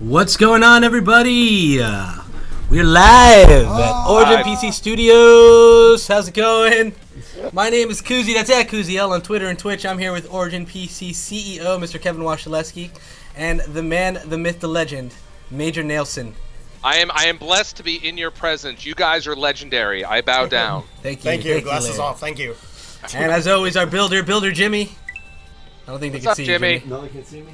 What's going on, everybody? Uh, we're live at Origin PC Studios. How's it going? My name is Koozy. That's at Koozy L on Twitter and Twitch. I'm here with Origin PC CEO, Mr. Kevin Wasielewski, and the man, the myth, the legend, Major Nelson. I am I am blessed to be in your presence. You guys are legendary. I bow down. Thank you. Thank you. Glasses Larry. off. Thank you. And as always, our builder, Builder Jimmy. I don't think they can up, see Jimmy? you, Jimmy. No, they can see me.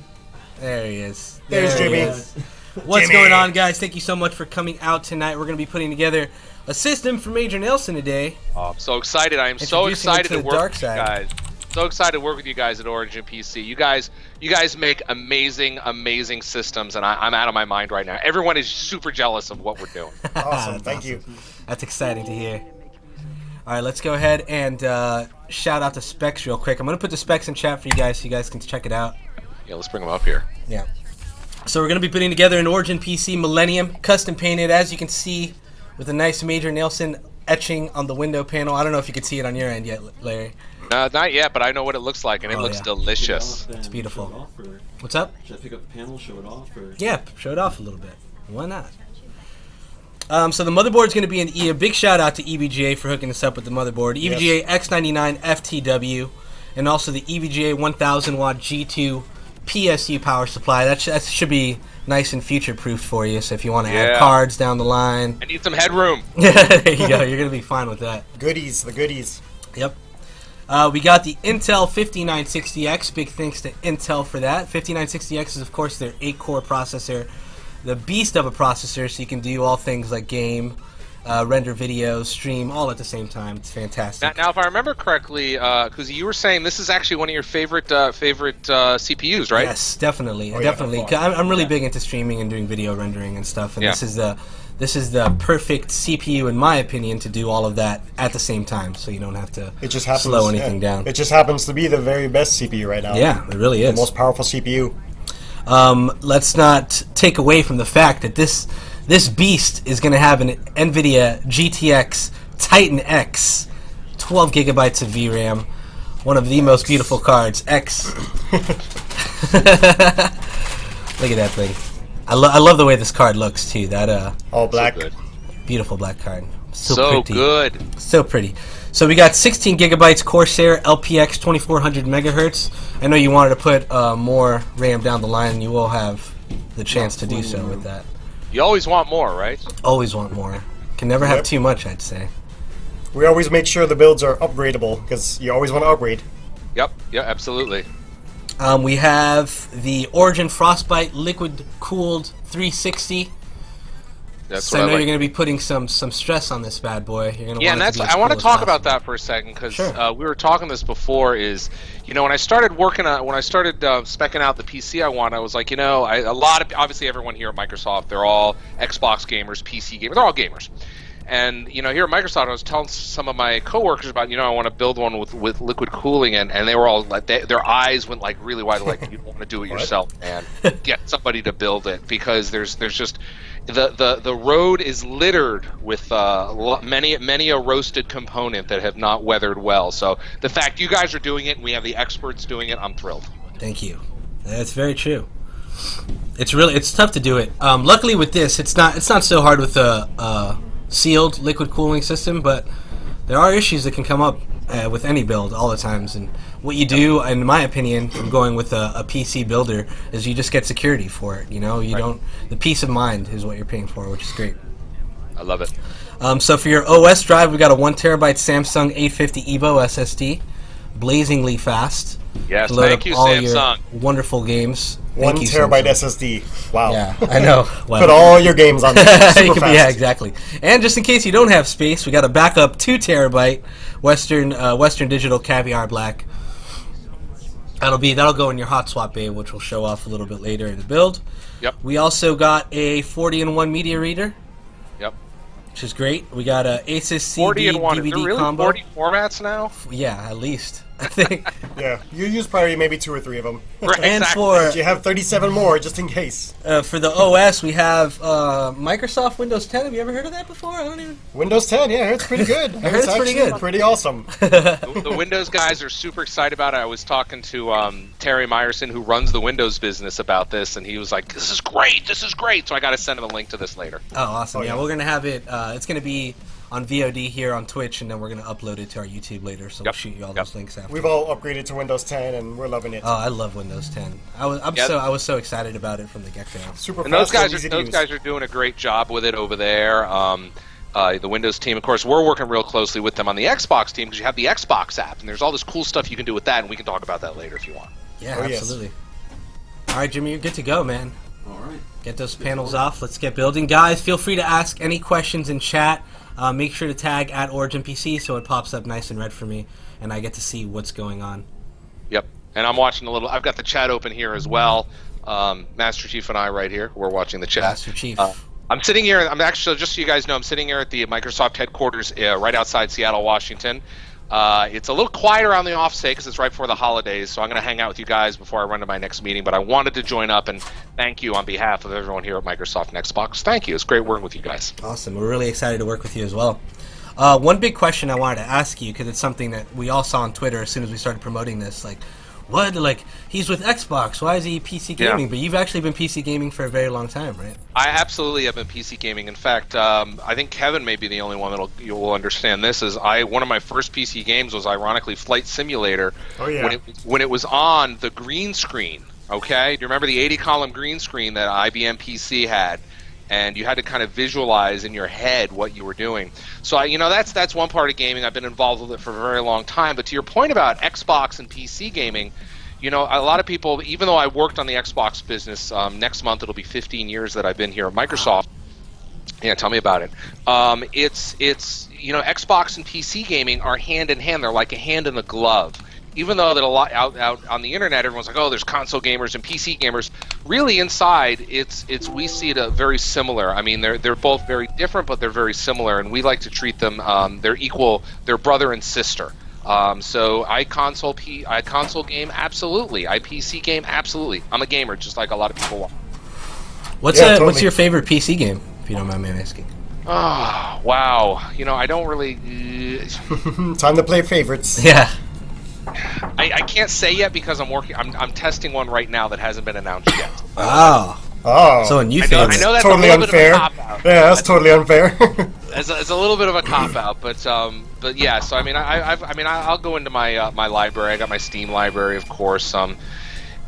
There he is. There's There Jimmy. What's Jimmy. going on, guys? Thank you so much for coming out tonight. We're going to be putting together a system for Major Nelson today. Oh, I'm so excited. I am so excited to to work with you guys. So excited to work with you guys at Origin PC. You guys, you guys make amazing, amazing systems, and I, I'm out of my mind right now. Everyone is super jealous of what we're doing. Awesome. That's Thank you. That's exciting to hear. All right, let's go ahead and uh, shout out the specs real quick. I'm going to put the specs in chat for you guys so you guys can check it out. yeah, let's bring them up here. Yeah. So we're going to be putting together an Origin PC Millennium, custom painted, as you can see, with a nice Major Nelson etching on the window panel. I don't know if you can see it on your end yet, Larry. Uh, not yet, but I know what it looks like, and it Oh, looks yeah. delicious. It's beautiful. It or What's up? should I pick up the panel, show it off, or Yeah, show it off a little bit. Why not? Um, so the motherboard is going to be an E. A big shout out to EVGA for hooking us up with the motherboard. EVGA X99 FTW, and also the E EVGA 1000 watt G2 PSU power supply. That, sh- that should be nice and future proofed for you. So if you want to add cards down the line, I need some headroom. there you go. You're going to be fine with that. Goodies. The goodies. Yep. Uh, we got the Intel 5960X. Big thanks to Intel for that. 5960X is, of course, their 8 core processor, the beast of a processor, so you can do all things like game, uh, render videos, stream, all at the same time. It's fantastic. now, if I remember correctly, because you were saying this is actually one of your favorite uh, favorite uh, CPUs, right? Yes, definitely, Oh, yeah, definitely. by 'Cause. I'm, I'm really big into streaming and doing video rendering and stuff, and Yeah. this is the this is the perfect CPU, in my opinion, to do all of that at the same time, so you don't have to It just happens. slow anything yeah. down. It just happens to be the very best CPU right now. yeah, it really is. The most powerful CPU. um, let's not take away from the fact that this this beast is going to have an NVIDIA GTX Titan X, 12 gigabytes of VRAM, one of the most beautiful cards. X. Look at that thing. I, lo- I love the way this card looks too. That uh, All black. So beautiful black card. So, So pretty. good. So pretty. So we got 16 gigabytes Corsair LPX 2400 megahertz. I know you wanted to put uh, more RAM down the line, and you will have the chance to do so with that. You always want more, right? Always want more. Can never have too much, I'd say. We always make sure the builds are upgradable because you always want to upgrade. Yep. Yeah. Absolutely. Um, we have the Origin Frostbite liquid cooled 360. That's so what I I know like. you're going to be putting some some stress on this bad boy. You're gonna Yeah, and that's to be as I want to talk about that for a second because Sure. uh, we were talking this before. Is you know when I started working on when I started uh, specking out the PC I want, I was like, you know, I, a lot of obviously everyone here at Microsoft, they're all Xbox gamers, PC gamers, they're all gamers. And you know, here at Microsoft, I was telling some of my coworkers about, you know, I want to build one with, with liquid cooling, and, and they were all like, they, their eyes went like really wide, like you don't want to do it yourself, man. Get somebody to build it because there's there's just the the, the road is littered with uh, many many a roasted component that have not weathered well. So the fact you guys are doing it, and we have the experts doing it, I'm thrilled. Thank you. That's very true. It's really it's tough to do it. Um, luckily with this, it's not it's not so hard with a, uh sealed liquid cooling system, but there are issues that can come up uh, with any build all the times. And what you do, in my opinion, from going with a, a PC builder, is you just get security for it. You know, you Right. don't. The peace of mind is what you're paying for, which is great. I love it. Um, so for your OS drive, we got a one terabyte Samsung 850 Evo SSD, blazingly fast. Yes, to load thank up you, all Samsung. your wonderful games. One Thank you, terabyte Samsung. SSD. Wow. Yeah, I know. Wow. Put all your games on there. Super can- fast. yeah, exactly. And just in case you don't have space, we got a backup two terabyte Western uh, Western Digital Caviar Black. That'll be that'll go in your hot swap bay, which we'll show off a little bit later in the build. Yep. We also got a 40 and one media reader, Yep. which is great. We got a Asus CD 40 and one. DVD really combo. 40 formats now? Yeah, at least. I think. Yeah, you use probably maybe two or three of them. Right, and exactly. for you have 37 more just in case. uh, for the OS, we have uh, Microsoft Windows 10. Have you ever heard of that before? I don't even. Windows 10, yeah, it's pretty good. I heard it's pretty good. Pretty awesome. the, the Windows guys are super excited about it. I was talking to um, Terry Myerson, who runs the Windows business, about this, and he was like, "This is great. This is great." So I got to send him a link to this later. Oh, awesome! Oh, yeah. yeah. we're gonna have it. Uh, it's gonna be on VOD here on Twitch, and then we're gonna upload it to our YouTube later. So we'll shoot you all Yep. those links after. We've all upgraded to Windows 10 and we're loving it. Oh, I love Windows 10. I was I'm Yep. so I was so excited about it from the get go. Super And those fast and guys are those use. guys are doing a great job with it over there. Um, uh, the Windows team, of course, we're working real closely with them on the Xbox team because you have the Xbox app, and there's all this cool stuff you can do with that, and we can talk about that later if you want. Yeah, Oh, yes. absolutely. All right, Jimmy, you're good to go, man. All right. Get those panels off. Let's get building, guys. Feel free to ask any questions in chat. Uh, make sure to tag at Origin PC so it pops up nice and red for me, and I get to see what's going on. Yep. And I'm watching a little. I've got the chat open here as well. Um, Master Chief and I right here. We're watching the chat. Master Chief. Uh, I'm sitting here. I'm actually just so you guys know. I'm sitting here at the Microsoft headquarters, uh, right outside Seattle, Washington. Uh, it's a little quieter on the offsite because it's right before the holidays, so I'm going to hang out with you guys before I run to my next meeting. But I wanted to join up and thank you on behalf of everyone here at Microsoft Xbox. Thank you. It's great working with you guys. Awesome. We're really excited to work with you as well. Uh, one big question I wanted to ask you because it's something that we all saw on Twitter as soon as we started promoting this. Like, what? Like, he's with Xbox. Why is he PC Yeah. gaming? But you've actually been PC gaming for a very long time, right? I absolutely have been PC gaming. In fact, um, I think Kevin may be the only one that'll you will understand this. Is I one of my first PC games was ironically Flight Simulator. Oh, yeah. When it when it was on the green screen. Okay, do you remember the 80 column green screen that IBM PC had? And you had to kind of visualize in your head what you were doing. So I, you know that's that's one part of gaming. I've been involved with it for a very long time. But to your point about Xbox and PC gaming, you know, a lot of people, even though I worked on the Xbox business, um, next month it'll be 15 years that I've been here at Microsoft. Yeah, tell me about it. Um, it's it's you know, Xbox and PC gaming are hand in hand. They're like a hand in the glove. Even though that a lot out out on the internet, everyone's like, oh, there's console gamers and PC gamers. Really, inside, it's it's we see it uh, very similar. I mean, they're they're both very different, but they're very similar, and we like to treat them. Um, they're equal. They're brother and sister. Um, so I console P I console game absolutely. I PC game absolutely. I'm a gamer, just like a lot of people are. What's Yeah, uh, totally. what's your favorite PC game? If you don't mind me asking. Oh wow! You know, I don't really. uh, Time to play favorites. Yeah. I, I can't say yet because I'm working. I'm, I'm testing one right now that hasn't been announced yet. Oh. Oh, So a new I know. I know that's totally a little unfair. bit of a cop out. Yeah, that's totally unfair. It's a, it's a little bit of a cop out, but um, but yeah. So I mean, I I've, I mean, I- I'll go into my uh, my library. I got my Steam library, of course. Um,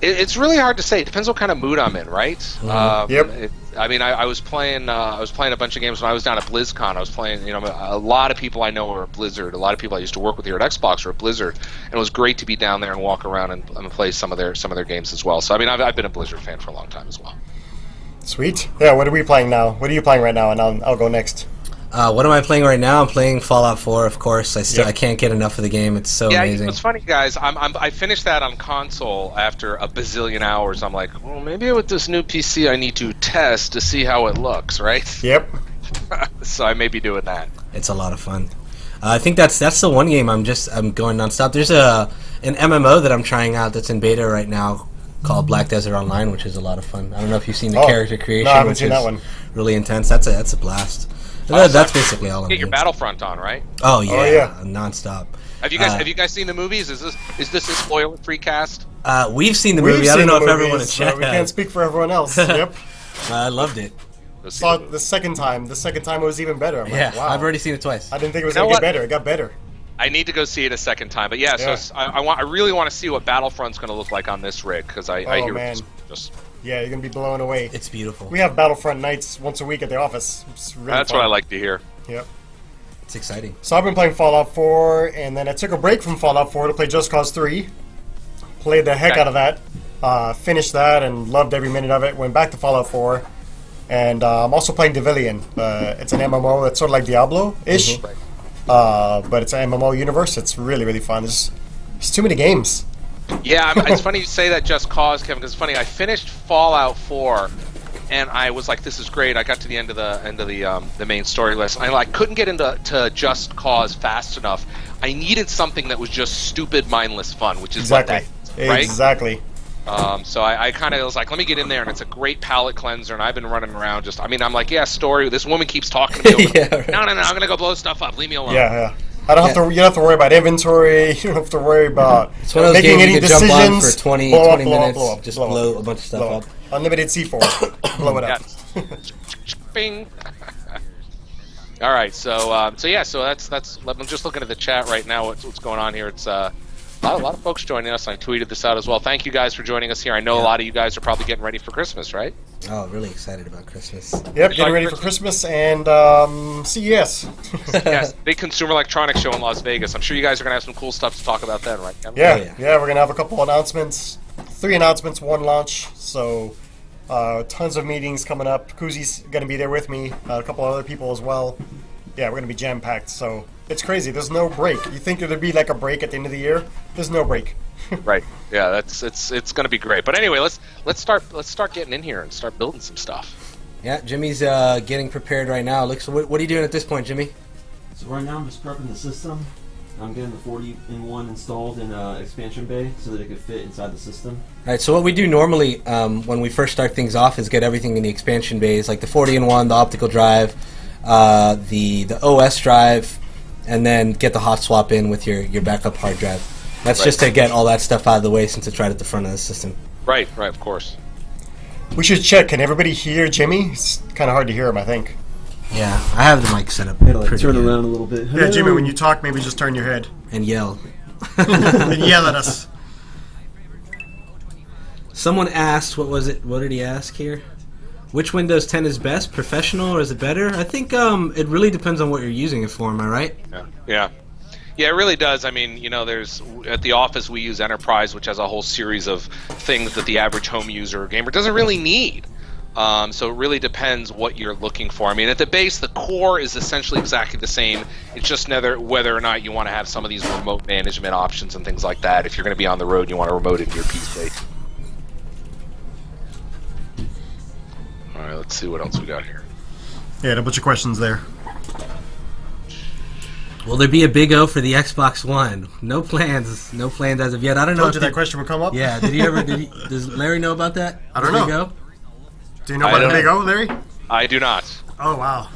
it, it's really hard to say. It depends what kind of mood I'm in, right? Um, Yep. it- I mean, I, I was playing uh, I was playing a bunch of games when I was down at BlizzCon. I was playing, you know, a lot of people I know are at Blizzard. A lot of people I used to work with here at Xbox are at Blizzard, and it was great to be down there and walk around and, and play some of their some of their games as well. So I mean, I've, I've been a Blizzard fan for a long time as well. Sweet. Yeah, what are we playing now? What are you playing right now? And I'll, I'll go next. Uh, what am I playing right now? I'm playing Fallout 4, of course. I still Yep. I can't get enough of the game. It's so Yeah, amazing. it's funny, guys. I'm, I'm I finished that on console after a bazillion hours. I'm like, well, maybe with this new PC, I need to test to see how it looks, right? Yep. so I may be doing that. It's a lot of fun. Uh, I think that's that's the one game I'm just I'm going nonstop. There's a an MMO that I'm trying out that's in beta right now called Black Desert Online, which is a lot of fun. I don't know if you've seen the Oh, character creation, no, I haven't which seen is that one. really intense. That's a that's a blast. And that- that's basically all I'm Get your doing. Battlefront on, right? Oh yeah, yeah. nonstop. Have you guys Uh, Have you guys seen the movies? Is this is this a spoiler free cast? Uh, we've seen the We've movie. I don't know the if everyone in movies, chat so we can't speak for everyone else. yep. I loved it. Go see Saw the it the second time. The second time it was even better. I'm Yeah, like, wow. I've already seen it twice. I didn't think it was You know gonna get better. It got better. I need to go see it a second time. But yeah, so Yeah. s- I, I want I really want to see what Battlefront's going to look like on this rig because I, I Oh, hear man. it's just Yeah, you're gonna be blown away. It's beautiful. We have Battlefront nights once a week at the office. It's really that's fun. what I like to hear. Yep. It's exciting. So I've been playing Fallout 4, and then I took a break from Fallout 4 to play Just Cause 3. Played the heck Okay. out of that. Uh, finished that and loved every minute of it. Went back to Fallout 4. And uh, I'm also playing Devilian. Uh, it's an MMO. It's sort of like Diablo-ish. Right. Uh, but it's an MMO universe. It's really, really fun. There's, there's too many games. Yeah, I'm, it's funny you say that. Just Cause, Kevin, because it's funny. I finished Fallout 4, and I was like, "This is great." I got to the end of the end of the um, the main story list. and I like couldn't get into to Just Cause fast enough. I needed something that was just stupid, mindless fun, which is Exactly. right? Exactly. Um, so I, I kind of was like, let me get in there, and it's a great palate cleanser. And I've been running around just, I mean, I'm like, yeah, story. This woman keeps talking to me. Over, Yeah, right. No, no, no, I'm gonna go blow stuff up. Leave me alone. Yeah, yeah. I don't have to. You don't have to worry about inventory. You don't have to worry about It's one of those making games any you can decisions. jump on for 20, Blow up, 20 blow up, minutes, blow up, just blow up, blow a bunch of stuff blow up. Unlimited C4. blow it up. Bing. All right, so um, so yeah, so that's that's. I'm just looking at the chat right now. What's, what's going on here? It's uh, a lot, a lot of folks joining us. I tweeted this out as well. Thank you guys for joining us here. I know a lot of you guys are probably getting ready for Christmas, right? Oh, really excited about Christmas. Yep, getting ready for Christmas and um, CES. yes, big consumer electronics show in Las Vegas. I'm sure you guys are gonna have some cool stuff to talk about then, right? Kevin? Yeah, yeah. yeah, we're gonna have a couple announcements, three announcements, one launch. So, uh, tons of meetings coming up. Koozy's gonna be there with me, uh, a couple other people as well. Yeah, we're gonna be jam packed. So it's crazy. There's no break. You think there'd be like a break at the end of the year? There's no break. Right. Yeah, that's it's it's gonna be great. But anyway, let's let's start let's start getting in here and start building some stuff. Yeah, Jimmy's uh, getting prepared right now. Looks. What, what are you doing at this point, Jimmy? So right now I'm just prepping the system. I'm getting the 40 in one installed in uh, expansion bay so that it could fit inside the system. All right. So what we do normally um, when we first start things off is get everything in the expansion bays, like the 40 in one, the optical drive, uh, the the OS drive, and then get the hot swap in with your your backup hard drive. That's Right. just to get all that stuff out of the way since it's right at the front of the system. Right. Right. Of course. We should check. Can everybody hear Jimmy? It's kind of hard to hear him. I think. Yeah, I have the mic set up. Gotta like turn good. around a little bit. Yeah, Jimmy. When you talk, maybe just turn your head and yell. and yell at us. Someone asked, what was it? What did he ask here? Which Windows 10 is best, professional or is it better? I think um, it really depends on what you're using it for. Am I right? Yeah. Yeah. Yeah, it really does. I mean, you know, there's at the office we use Enterprise, which has a whole series of things that the average home user or gamer doesn't really need. Um, so it really depends what you're looking for. I mean, at the base, the core is essentially exactly the same. It's just whether whether or not you want to have some of these remote management options and things like that. If you're going to be on the road, and you want to remote into your PC. All right, let's see what else we got here. Yeah, a bunch of questions there. Will there be a big O for the Xbox One? No plans. No plans as of yet. I don't know. Told if you that question would come up. Yeah. Did he ever? Did he, does Larry know about that? I don't know. Big O? Do you know I about the big O, Larry? I do not. Oh wow.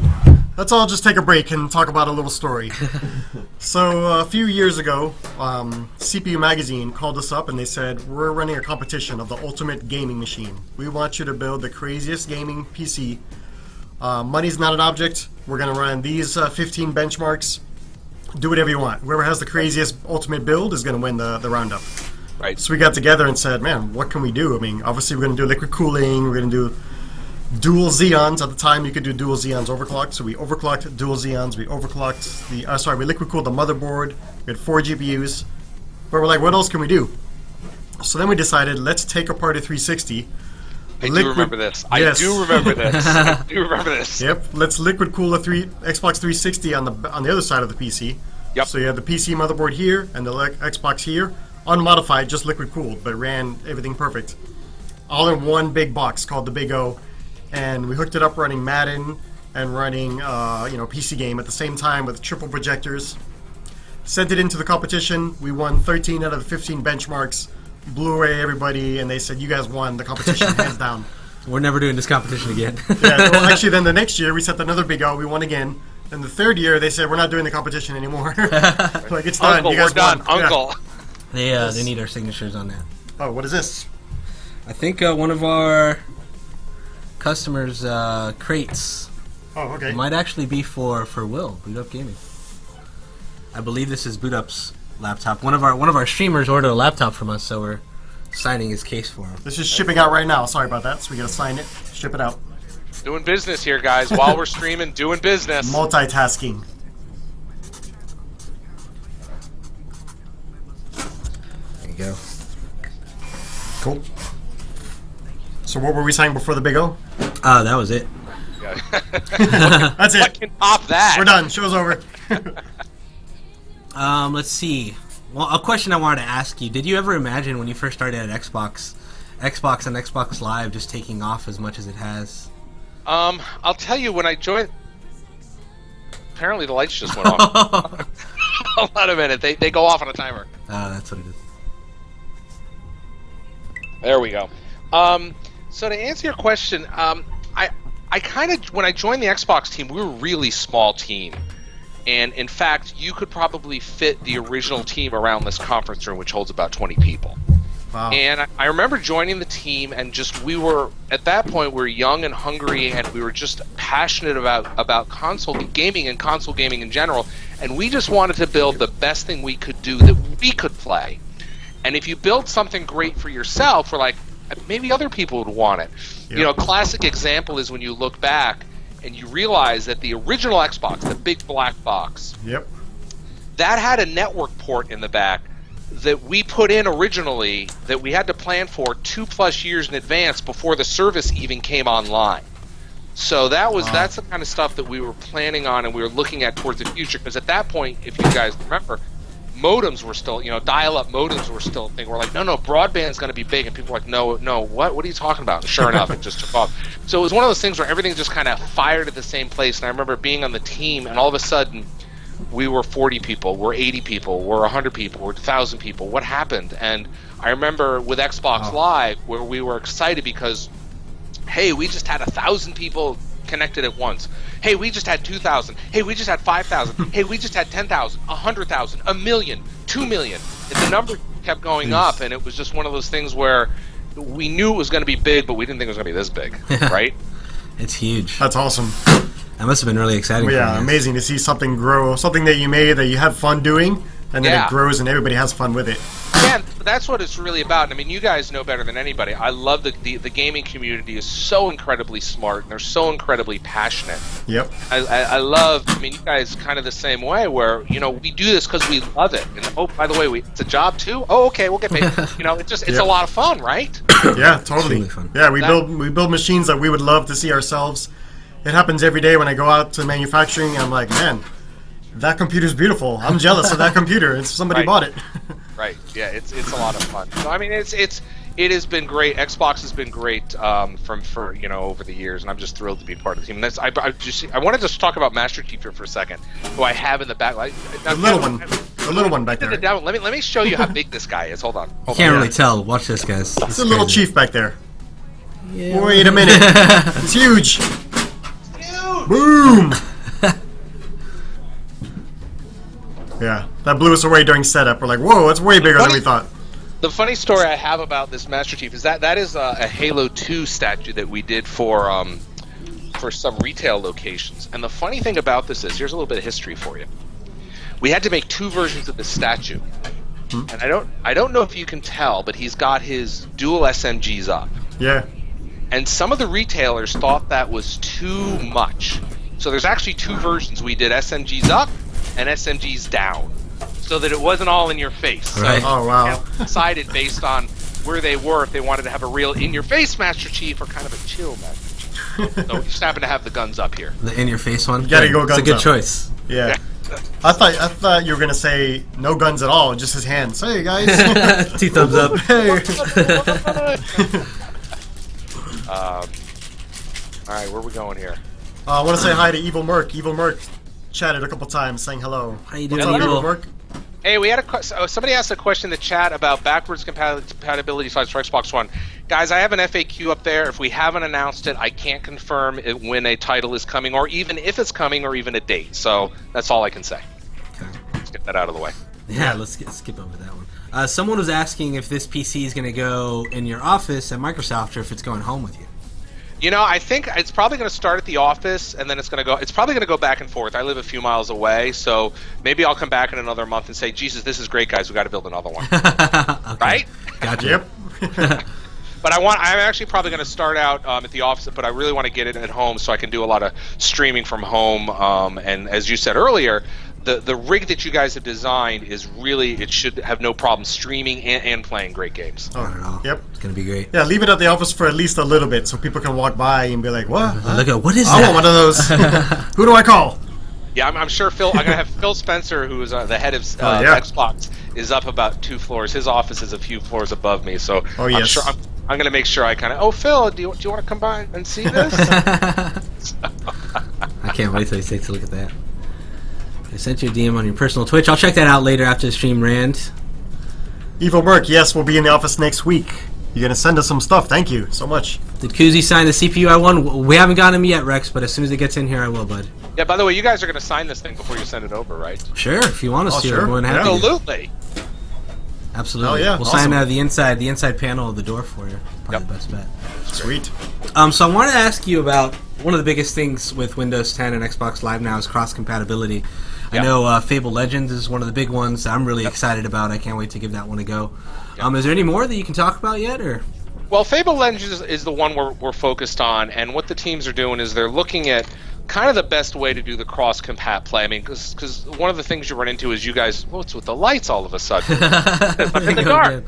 Let's all just take a break and talk about a little story. so uh, a few years ago, um, CPU Magazine called us up and they said we're running a competition of the ultimate gaming machine. We want you to build the craziest gaming PC. Uh, money's not an object. We're gonna run these uh, 15 benchmarks. Do whatever you want. Whoever has the craziest ultimate build is gonna win the the roundup. Right. So we got together and said, man, what can we do? I mean, obviously we're going to do liquid cooling. We're going to do dual Xeons. At the time, you could do dual Xeons overclocked. So we overclocked dual Xeons. We overclocked the, uh, sorry, we liquid cooled the motherboard. We had four GPUs. But we're like, what else can we do? So then we decided, let's take apart a 360. I do remember this. I Yes. do remember this. I do remember this. Yep, let's liquid cool a three Xbox 360 on the on the other side of the PC. Yep. So you have the PC motherboard here and the Xbox here, unmodified, just liquid cooled, but ran everything perfect, all in one big box called the Big O, and we hooked it up running Madden and running uh, you know PC game at the same time with triple projectors. Sent it into the competition. We won 13 out of the 15 benchmarks. Blew away everybody, and they said you guys won the competition hands down. We're never doing this competition again. Yeah, well, actually, then the next year we set another big O. We won again. And the third year they said we're not doing the competition anymore. like it's done. Uncle, you we're guys done. won. Yeah. Uncle. they uh, they need our signatures on that. Oh, what is this? I think uh, one of our customers' uh, crates Oh, okay. might actually be for for Will Boot Up Gaming. I believe this is Boot Up's laptop. One of our one of our streamers ordered a laptop from us, so we're signing his case for him. This is shipping out right now. Sorry about that. So we gotta sign it, ship it out. Doing business here, guys. While we're streaming, doing business. Multitasking. There you go. Cool. So what were we saying before the big O? Oh, that was it. That's What it. can top that? We're done. Show's over. Um, let's see. Well, a question I wanted to ask you: Did you ever imagine when you first started at Xbox Xbox and Xbox Live just taking off as much as it has? Um, I'll tell you when I joined. Apparently, the lights just went off. Hold on a minute. They they go off on a timer. Ah, that's what it is. There we go. Um, so to answer your question, um, I I kind of when I joined the Xbox team, we were a really small team, and in fact, you could probably fit the original team around this conference room, which holds about 20 people. Wow. And I, remember joining the team, and just we were at that point we were young and hungry, and we were just passionate about about console gaming and console gaming in general. And we just wanted to build the best thing we could do that we could play. And if you build something great for yourself, we're like, maybe other people would want it. You know, a classic example is when you look back and you realize that the original Xbox, the big black box, Yep. that had a network port in the back that we put in originally that we had to plan for two plus years in advance before the service even came online. So that was Wow. that's the kind of stuff that we were planning on and we were looking at towards the future because at that point, if you guys remember, modems were still you know dial-up modems were still a thing. We're like, no, no, broadband's going to be big, and people were like, no, no, what, what are you talking about? And sure enough, it just took off. So it was one of those things where everything just kind of fired at the same place. And I remember being on the team, and all of a sudden, we were 40 people, we're 80 people, we're 100 people, we're 1,000 people. What happened? And I remember with Xbox Wow. Live, where we were excited because, hey, we just had a thousand people connected at once. Hey, we just had 2,000. Hey, we just had 5,000. Hmm. hey, we just had 10,000, 100,000, a million, 2 million. And the number kept going up, and it was just one of those things where we knew it was going to be big, but we didn't think it was going to be this big, right? It's huge. That's awesome. That must have been really exciting. Well, yeah, guys. amazing to see something grow, something that you made that you had fun doing, and then Yeah. it grows and everybody has fun with it. Yeah, that's what it's really about. I mean, you guys know better than anybody. I love the, the the gaming community is so incredibly smart and they're so incredibly passionate. Yep. I, I, I love. I mean, you guys kind of the same way, where you know we do this because we love it. And oh, by the way, we, it's a job too. Oh, okay, we'll get paid. you know, it just it's Yeah. a lot of fun, right? Yeah, totally. really fun. Yeah, we That- build we build machines that we would love to see ourselves. It happens every day when I go out to manufacturing. I'm like, man, that computer's beautiful. I'm jealous of that computer. It's somebody Right. bought it. Right. Yeah, it's it's a lot of fun. So I mean, it's it's it has been great. Xbox has been great um, from for you know over the years, and I'm just thrilled to be part of the team. And that's I, I just I wanted to just talk about Master Chief here for a second, who I have in the back. Like, the little one, the little one back Let there. me, let me let me show you how big this guy is. Hold on. You Hold can't on. really tell. Watch this, guys. This It's is a little chief back there. Yeah. Wait a minute. It's huge. Boom. Yeah, that blew us away during setup. We're like, whoa, it's way bigger than we thought. The funny story I have about this Master Chief is that that is a, a Halo 2 statue that we did for um, for some retail locations. And the funny thing about this is, here's a little bit of history for you. We had to make two versions of this statue, and I don't I don't know if you can tell, but he's got his dual SMGs up. Yeah. And some of the retailers thought that was too much. So there's actually two versions. We did SMGs up and SMGs down, so that it wasn't all in your face. So Right. Oh wow. decided based on where they were if they wanted to have a real in-your-face Master Chief or kind of a chill Master Chief. So we just happen to have the guns up here. The in your face one. gotta go guns. It's a good up. choice. Yeah. I thought I thought you were gonna say no guns at all, just his hands. Hey guys. Two thumbs up. hey. um, all right, where are we going here? Uh, I want to say hi to Evil Merc. Evil Merc chatted a couple times saying hello. How you What's doing, up, Evil Evil? Hey, we had a que- oh, somebody asked a question in the chat about backwards compatibility sites for Xbox One. Guys, I have an FAQ up there. If we haven't announced it, I can't confirm it when a title is coming, or even if it's coming, or even a date. So that's all I can say. Okay. Let's get that out of the way. Yeah, let's get, skip over that one. Uh, someone was asking if this PC is going to go in your office at Microsoft or if it's going home with you. You know, I think it's probably going to start at the office, and then it's going to go. It's probably going to go back and forth. I live a few miles away, so maybe I'll come back in another month and say, "Jesus, this is great, guys. We got to build another one." okay. Right? Gotcha. Yep. But I want. I'm actually probably going to start out um, at the office, but I really want to get it at home so I can do a lot of streaming from home. Um, and as you said earlier, the the rig that you guys have designed is really it should have no problem streaming and, and playing great games. Oh, at all. Yep. It's going to be great. Yeah, leave it at the office for at least a little bit so people can walk by and be like, what? Look at what is I that? want one of those. Who do I call? Yeah, I'm, I'm sure Phil. I'm gonna have Phil Spencer, who is uh, the head of uh, Oh, yeah. Xbox, is up about two floors. His office is a few floors above me, so Oh, I'm sure I'm, I'm gonna make sure I kind of. Oh, Phil, do you, do you want to come by and see this? I can't wait till you take a look at that. I sent you a DM on your personal Twitch. I'll check that out later after the stream rand. Evil Merc, yes, we'll be in the office next week. You're gonna send us some stuff. Thank you so much. Did Koozy sign the CPU I won? We haven't gotten him yet, Rex, but as soon as it gets in here, I will, bud. yeah. By the way, you guys are gonna sign this thing before you send it over, right? Sure, if you want us Oh, to, sure. I'm more than Yeah. happy. to. Absolutely. Absolutely. Oh, yeah, We'll awesome. sign uh, the inside, the inside panel of the door for you. Probably Yep. the best bet. Sweet. Um, so I want to ask you about one of the biggest things with Windows 10 and Xbox Live now is cross compatibility. I know uh, Fable Legends is one of the big ones that I'm really excited about. I can't wait to give that one a go. Um, is there any more that you can talk about yet, or Well, Fable Legends is, is the one we're, we're focused on, and what the teams are doing is they're looking at kind of the best way to do the cross compat play. I mean, because one of the things you run into is you guys, what's with the lights all of a sudden? in the dark.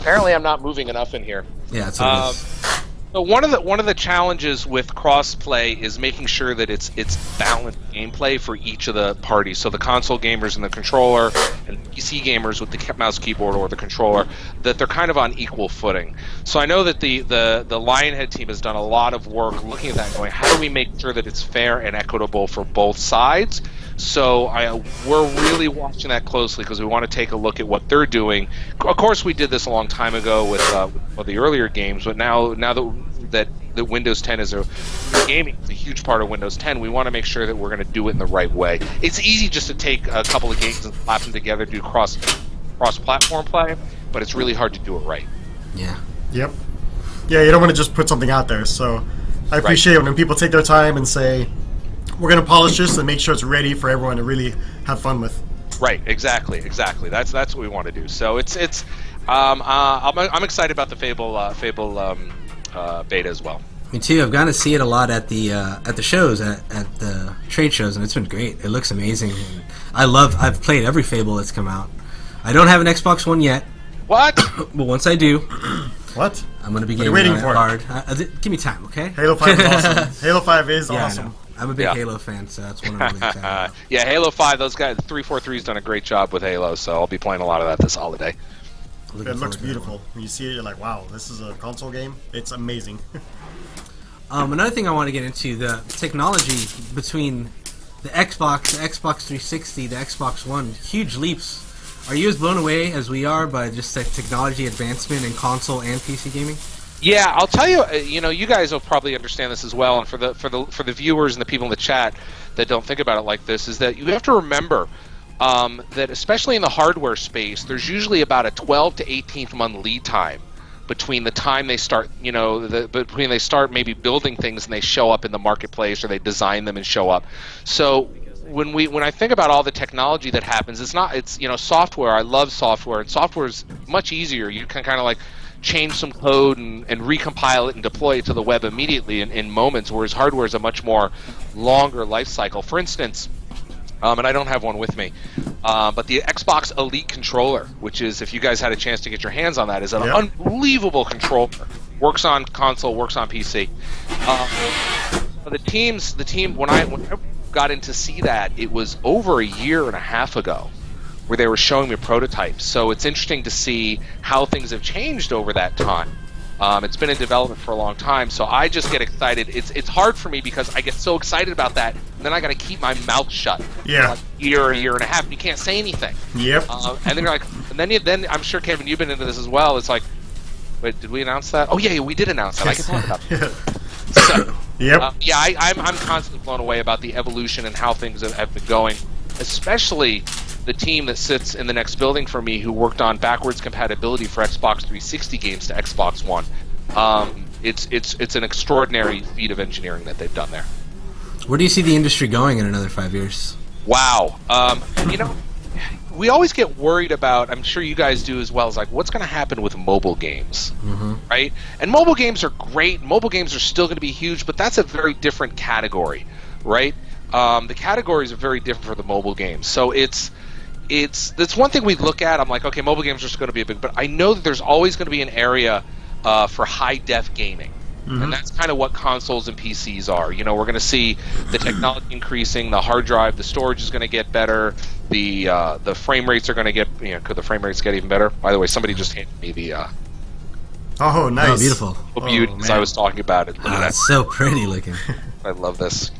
Apparently, I'm not moving enough in here. Yeah, that's what it Um, is. So one of the one of the challenges with crossplay is making sure that it's it's balanced gameplay for each of the parties. So the console gamers and the controller, and PC gamers with the mouse keyboard or the controller, that they're kind of on equal footing. So I know that the the the Lionhead team has done a lot of work looking at that, going, how do we make sure that it's fair and equitable for both sides? So I, we're really watching that closely because we want to take a look at what they're doing. Of course, we did this a long time ago with uh, with the earlier games, but now now that that, that Windows 10 is a gaming is a huge part of Windows 10, we want to make sure that we're going to do it in the right way. It's easy just to take a couple of games and slap them together, do cross cross platform play, but it's really hard to do it right. Yeah. Yep. Yeah, you don't want to just put something out there. So I appreciate it when people take their time and say, "We're gonna polish this and make sure it's ready for everyone to really have fun with." Right, exactly, exactly. That's that's what we want to do. So it's it's um, uh, I'm, I'm excited about the Fable uh, Fable um, uh, beta as well. Me too. I've gotten to see it a lot at the uh, at the shows, at, at the trade shows, and it's been great. It looks amazing. I love. I've played every Fable that's come out. I don't have an Xbox One yet, What? but once I do, What? I'm gonna be getting you waiting for? hard. Uh, uh, th- give me time, okay? Halo Five is awesome. Halo Five is yeah, I know. awesome. I'm a big Yeah. Halo fan, so that's one I'm really excited Uh, about. yeah, Halo Five. Those guys, three four three's done a great job with Halo, so I'll be playing a lot of that this holiday. Looking It looks forward to that beautiful. When you see it, you're like, "Wow, this is a console game. It's amazing." Um, another thing I want to get into the technology between the Xbox, the Xbox 360, the Xbox One. Huge leaps. Are you as blown away as we are by just the technology advancement in console and PC gaming? Yeah, I'll tell you. uh, You know, you guys will probably understand this as well, and for the for the for the viewers and the people in the chat that don't think about it like this, is that you have to remember um, that especially in the hardware space, there's usually about a 12 to 18 month lead time between the time they start, you know, the, between they start maybe building things and they show up in the marketplace, or they design them and show up. So when we when I think about all the technology that happens, it's not it's you know software. I love software, and software is much easier. You can kind of like change some code and, and recompile it and deploy it to the web immediately in, in moments, whereas hardware is a much more longer life cycle. For instance, um, and I don't have one with me, uh, but the Xbox Elite controller, which is if you guys had a chance to get your hands on that, is an Yep. unbelievable controller. Works on console, works on PC. Uh, the teams, the team when I when I got in to see that, it was over a year and a half ago, where they were showing me prototypes. So it's interesting to see how things have changed over that time. Um, it's been in development for a long time, so I just get excited. It's it's hard for me because I get so excited about that, and then I got to keep my mouth shut. Yeah. Like a year, a year and a half, and you can't say anything. Yep. Uh, and then you're like, and then you, then I'm sure Kevin, you've been into this as well. It's like, wait, did we announce that? Oh yeah, yeah we did announce that. I can talk about it. So, yep. uh, yeah, I, I'm, I'm constantly blown away about the evolution and how things have, have been going, especially the team that sits in the next building for me who worked on backwards compatibility for Xbox 360 games to Xbox One. Um, it's it's it's an extraordinary feat of engineering that they've done there. Where do you see the industry going in another five years? Wow. Um, you know, we always get worried about. I'm sure you guys do as well. Is like, what's going to happen with mobile games, Mm-hmm. right? And mobile games are great. Mobile games are still going to be huge, but that's a very different category, right? Um, the categories are very different for the mobile games. So it's it's that's one thing we look at. I'm like, okay, mobile games are just going to be a big, but I know that there's always going to be an area uh, for high def gaming. And that's kind of what consoles and PCs are. You know, we're going to see the technology increasing, the hard drive, the storage is going to get better, the uh, the frame rates are going to get. You know, could the frame rates get even better? By the way, somebody just handed me the uh, Oh, nice. Oh, beautiful. Oh, beauty as I was talking about it. Look at that. it's so pretty looking. I love this.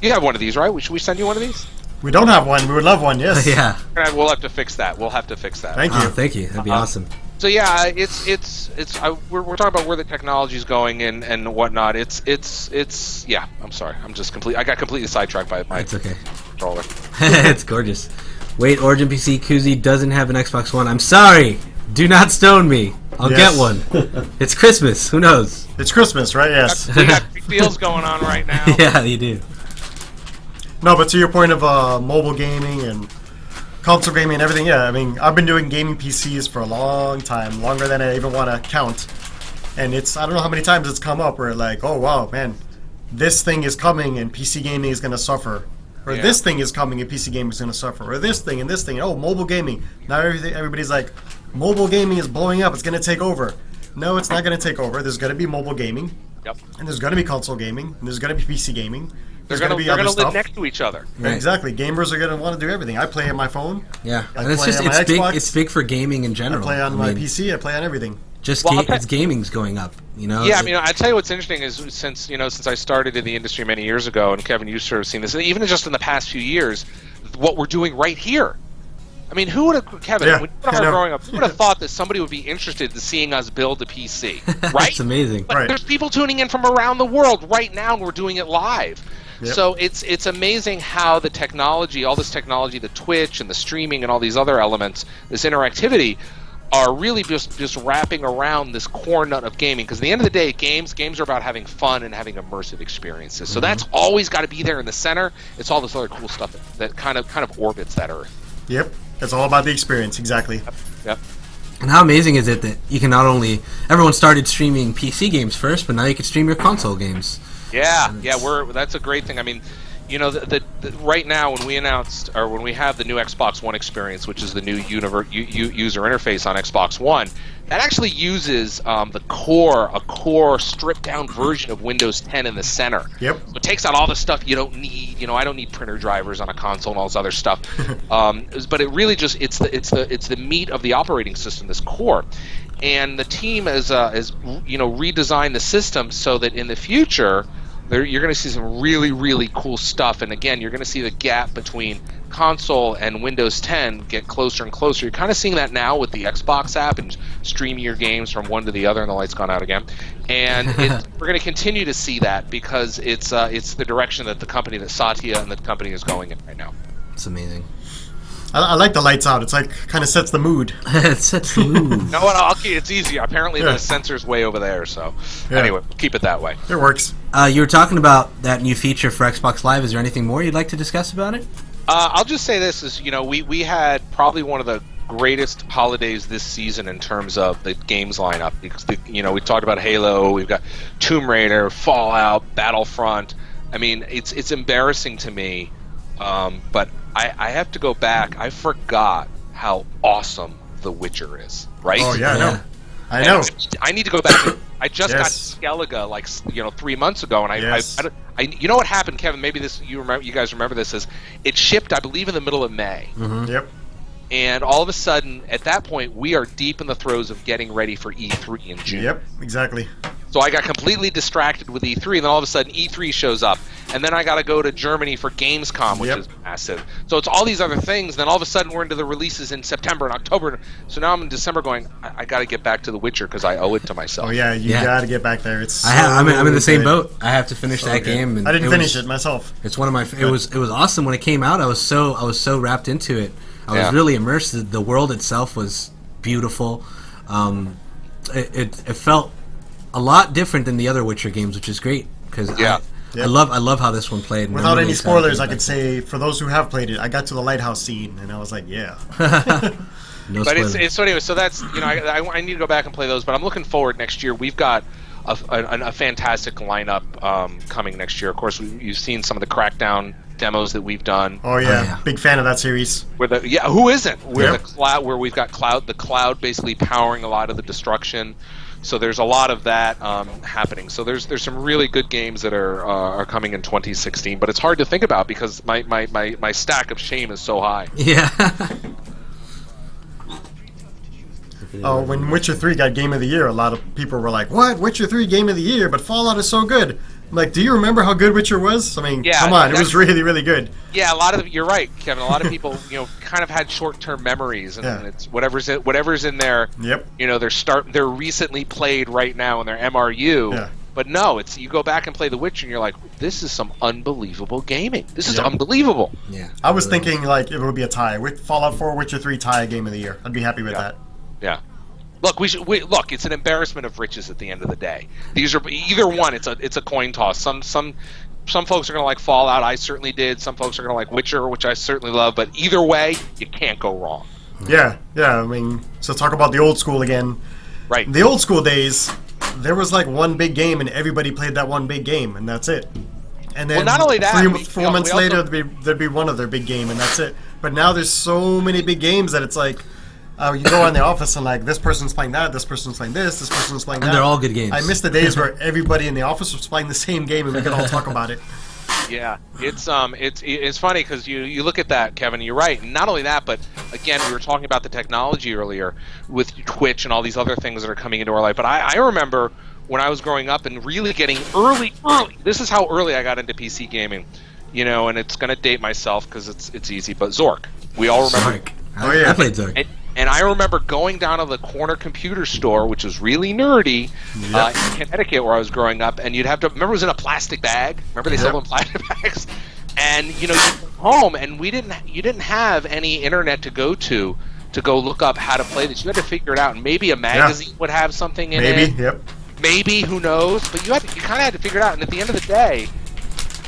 You have one of these, right? Should we send you one of these? We don't have one. We would love one. Yes. yeah. All right, We'll have to fix that. We'll have to fix that. Thank you. Oh, thank you. That'd be Uh-huh. awesome. So yeah, it's it's it's I, we're, we're talking about where the technology is going and and whatnot. It's it's it's yeah. I'm sorry. I'm just complete. I got completely sidetracked by my It's okay. controller. it's gorgeous. Wait, Origin PC Koozy doesn't have an Xbox One. I'm sorry. Do not stone me. I'll Yes. get one. It's Christmas. Who knows? It's Christmas, right? Yes. we got big deals going on right now. yeah, you do. No, but to your point of uh, mobile gaming and console gaming and everything, yeah, I mean, I've been doing gaming PCs for a long time, longer than I even want to count. And it's, I don't know how many times it's come up where, like, oh, wow, man, this thing is coming and PC gaming is going to suffer. Or Yeah. this thing is coming and PC gaming is going to suffer. Or this thing and this thing. Oh, mobile gaming. Now everybody's like, mobile gaming is blowing up. It's going to take over. No, it's not going to take over. There's going to be mobile gaming, Yep. and there's going to be console gaming, and there's going to be PC gaming. They're gonna, be they're gonna live next to each other. Right. Exactly. Gamers are gonna want to do everything. I play on my phone. Yeah, I and it's just on it's my big. Xbox. It's big for gaming in general. I play on I my mean, PC. I play on everything. Just Well, ga- I'll it's gaming's going up. You know. Yeah, I mean, I tell you what's interesting is since you know since I started in the industry many years ago, and Kevin, you sort of seen this, even just in the past few years, what we're doing right here. I mean, who would have, Kevin, Yeah, when you and I I were growing up, who would have thought that somebody would be interested in seeing us build a PC, right? it's amazing. But Right. there's people tuning in from around the world right now, and we're doing it live. Yep. So it's it's amazing how the technology, all this technology, the Twitch and the streaming and all these other elements, this interactivity, are really just just wrapping around this core nut of gaming. Because at the end of the day, games games are about having fun and having immersive experiences. So that's mm-hmm. always got to be there in the center. It's all this other cool stuff that, that kind of kind of orbits that Earth. Yep. It's all about the experience. Exactly. Yep. And how amazing is it that you can not only everyone started streaming PC games first, but now you can stream your console games. Yeah, yeah, we're that's a great thing. I mean, you know, the, the, the right now when we announced or when we have the new Xbox One experience, which is the new univer, u, u, user interface on Xbox One, that actually uses um, the core, a core stripped down version of Windows 10 in the center. Yep. So it takes out all the stuff you don't need. You know, I don't need printer drivers on a console and all this other stuff. um, but it really just it's the it's the it's the meat of the operating system, this core. And the team has uh, has you know redesigned the system so that in the future there, you're going to see some really really cool stuff. And again, you're going to see the gap between console and Windows 10 get closer and closer. You're kind of seeing that now with the Xbox app and streaming your games from one to the other. And the light's gone out again. And it, we're going to continue to see that because it's uh, it's the direction that the company that Satya and the company is going in right now. It's amazing. I, I like the lights out. It's like kind of sets the mood. it sets the mood. no, know what? I'll keep, it's easy. Apparently, Yeah. the sensor's way over there. So Yeah. anyway, we'll keep it that way. It works. Uh, you were talking about that new feature for Xbox Live. Is there anything more you'd like to discuss about it? Uh, I'll just say this: is you know we we had probably one of the greatest holidays this season in terms of the games lineup because the, you know we talked about Halo, we've got Tomb Raider, Fallout, Battlefront. I mean, it's it's embarrassing to me, um, but I, I have to go back. I forgot how awesome The Witcher is. Right? Oh yeah, I know. I know. I need to go back. I just Yes. got Skellige like you know three months ago, and I, Yes. I, I, don't- I, you know what happened, Kevin? Maybe this you remember, you guys remember this is it shipped, I believe, in the middle of May, mm-hmm. Yep. and all of a sudden, at that point, we are deep in the throes of getting ready for E3 in June. Yep. Exactly. So I got completely distracted with E3, and then all of a sudden E3 shows up, and then I got to go to Germany for Gamescom, which Yep. is massive. So it's all these other things. Then all of a sudden we're into the releases in September and October. So now I'm in December, going, I, I got to get back to The Witcher because I owe it to myself. Oh yeah, you Yeah. gotta get back there. It's. I have, I'm, in, I'm in the same good. boat. I have to finish So that good. game. And I didn't it finish was- it myself. It's one of my. It was it was awesome when it came out. I was so I was so wrapped into it. I was Yeah. really immersed. The, the world itself was beautiful. Um, it, it it felt a lot different than the other Witcher games, which is great because Yeah. I, I love I love how this one played. Without really any spoilers, I could say for those who have played it, I got to the lighthouse scene and I was like, yeah. no but it's, it's so anyway. So that's you know I, I, I need to go back and play those. But I'm looking forward next year. We've got a, a, a fantastic lineup um, coming next year. Of course, we, you've seen some of the Crackdown demos that we've done. Oh yeah, yeah. big fan of that series. Where the yeah, who isn't? Where Yep. the cloud, where we've got cloud, the cloud basically powering a lot of the destruction. So there's a lot of that um, happening. So there's there's some really good games that are uh, are coming in 2016, but it's hard to think about because my, my, my, my stack of shame is so high. Yeah. Oh, when Witcher 3 got Game of the Year, a lot of people were like, "What? Witcher 3 Game of the Year?" But Fallout is so good. I'm like, do you remember how good Witcher was? I mean, Yeah, come on, it was really, really good. Yeah, a lot of you're right, Kevin. A lot of people, you know, kind of had short-term memories, and Yeah. it's whatever's in, whatever's in there. Yep. You know, they're start they're recently played right now in their MRU. Yeah. But no, it's you go back and play The Witcher, and you're like, this is some unbelievable gaming. This is Yep. unbelievable. yeah. I was thinking like it would be a tie with Fallout 4, Witcher 3 tie Game of the Year. I'd be happy with Yeah. that. Yeah. Look, we should we, look. It's an embarrassment of riches at the end of the day. These are either one. It's a it's a coin toss. Some some some folks are gonna like Fallout. I certainly did. Some folks are gonna like Witcher, which I certainly love. But either way, you can't go wrong. Yeah, yeah. I mean, so talk about the old school again. Right. The old school days, there was like one big game, and everybody played that one big game, and that's it. And then Well, not only that, three, we- four you know, months we also- later, there'd be there'd be one other big game, and that's it. But now there's so many big games that it's like. Uh, you go in the office and like this person's playing that, this person's playing this, this person's playing And that. they're all good games. I miss the days where everybody in the office was playing the same game and we could all talk about it. Yeah, it's um, it's it's funny because you you look at that, Kevin. You're right. And not only that, but again, we were talking about the technology earlier with Twitch and all these other things that are coming into our life. But I, I remember when I was growing up and really getting early, early. This is how early I got into PC gaming. You know, and it's gonna date myself because it's it's easy. But Zork, we all remember. Zork. I, Oh, yeah. I played Zork. And, and I remember going down to the corner computer store, which was really nerdy, uh, in Connecticut where I was growing up, and you'd have to remember it was in a plastic bag. Remember they sold Yep. them in plastic bags, and you know you home, and we didn't you didn't have any internet to go to to go look up how to play this. You had to figure it out, and maybe a magazine would have something in Maybe, it. yep. Maybe who knows? But you had to, you kind of had to figure it out, and at the end of the day,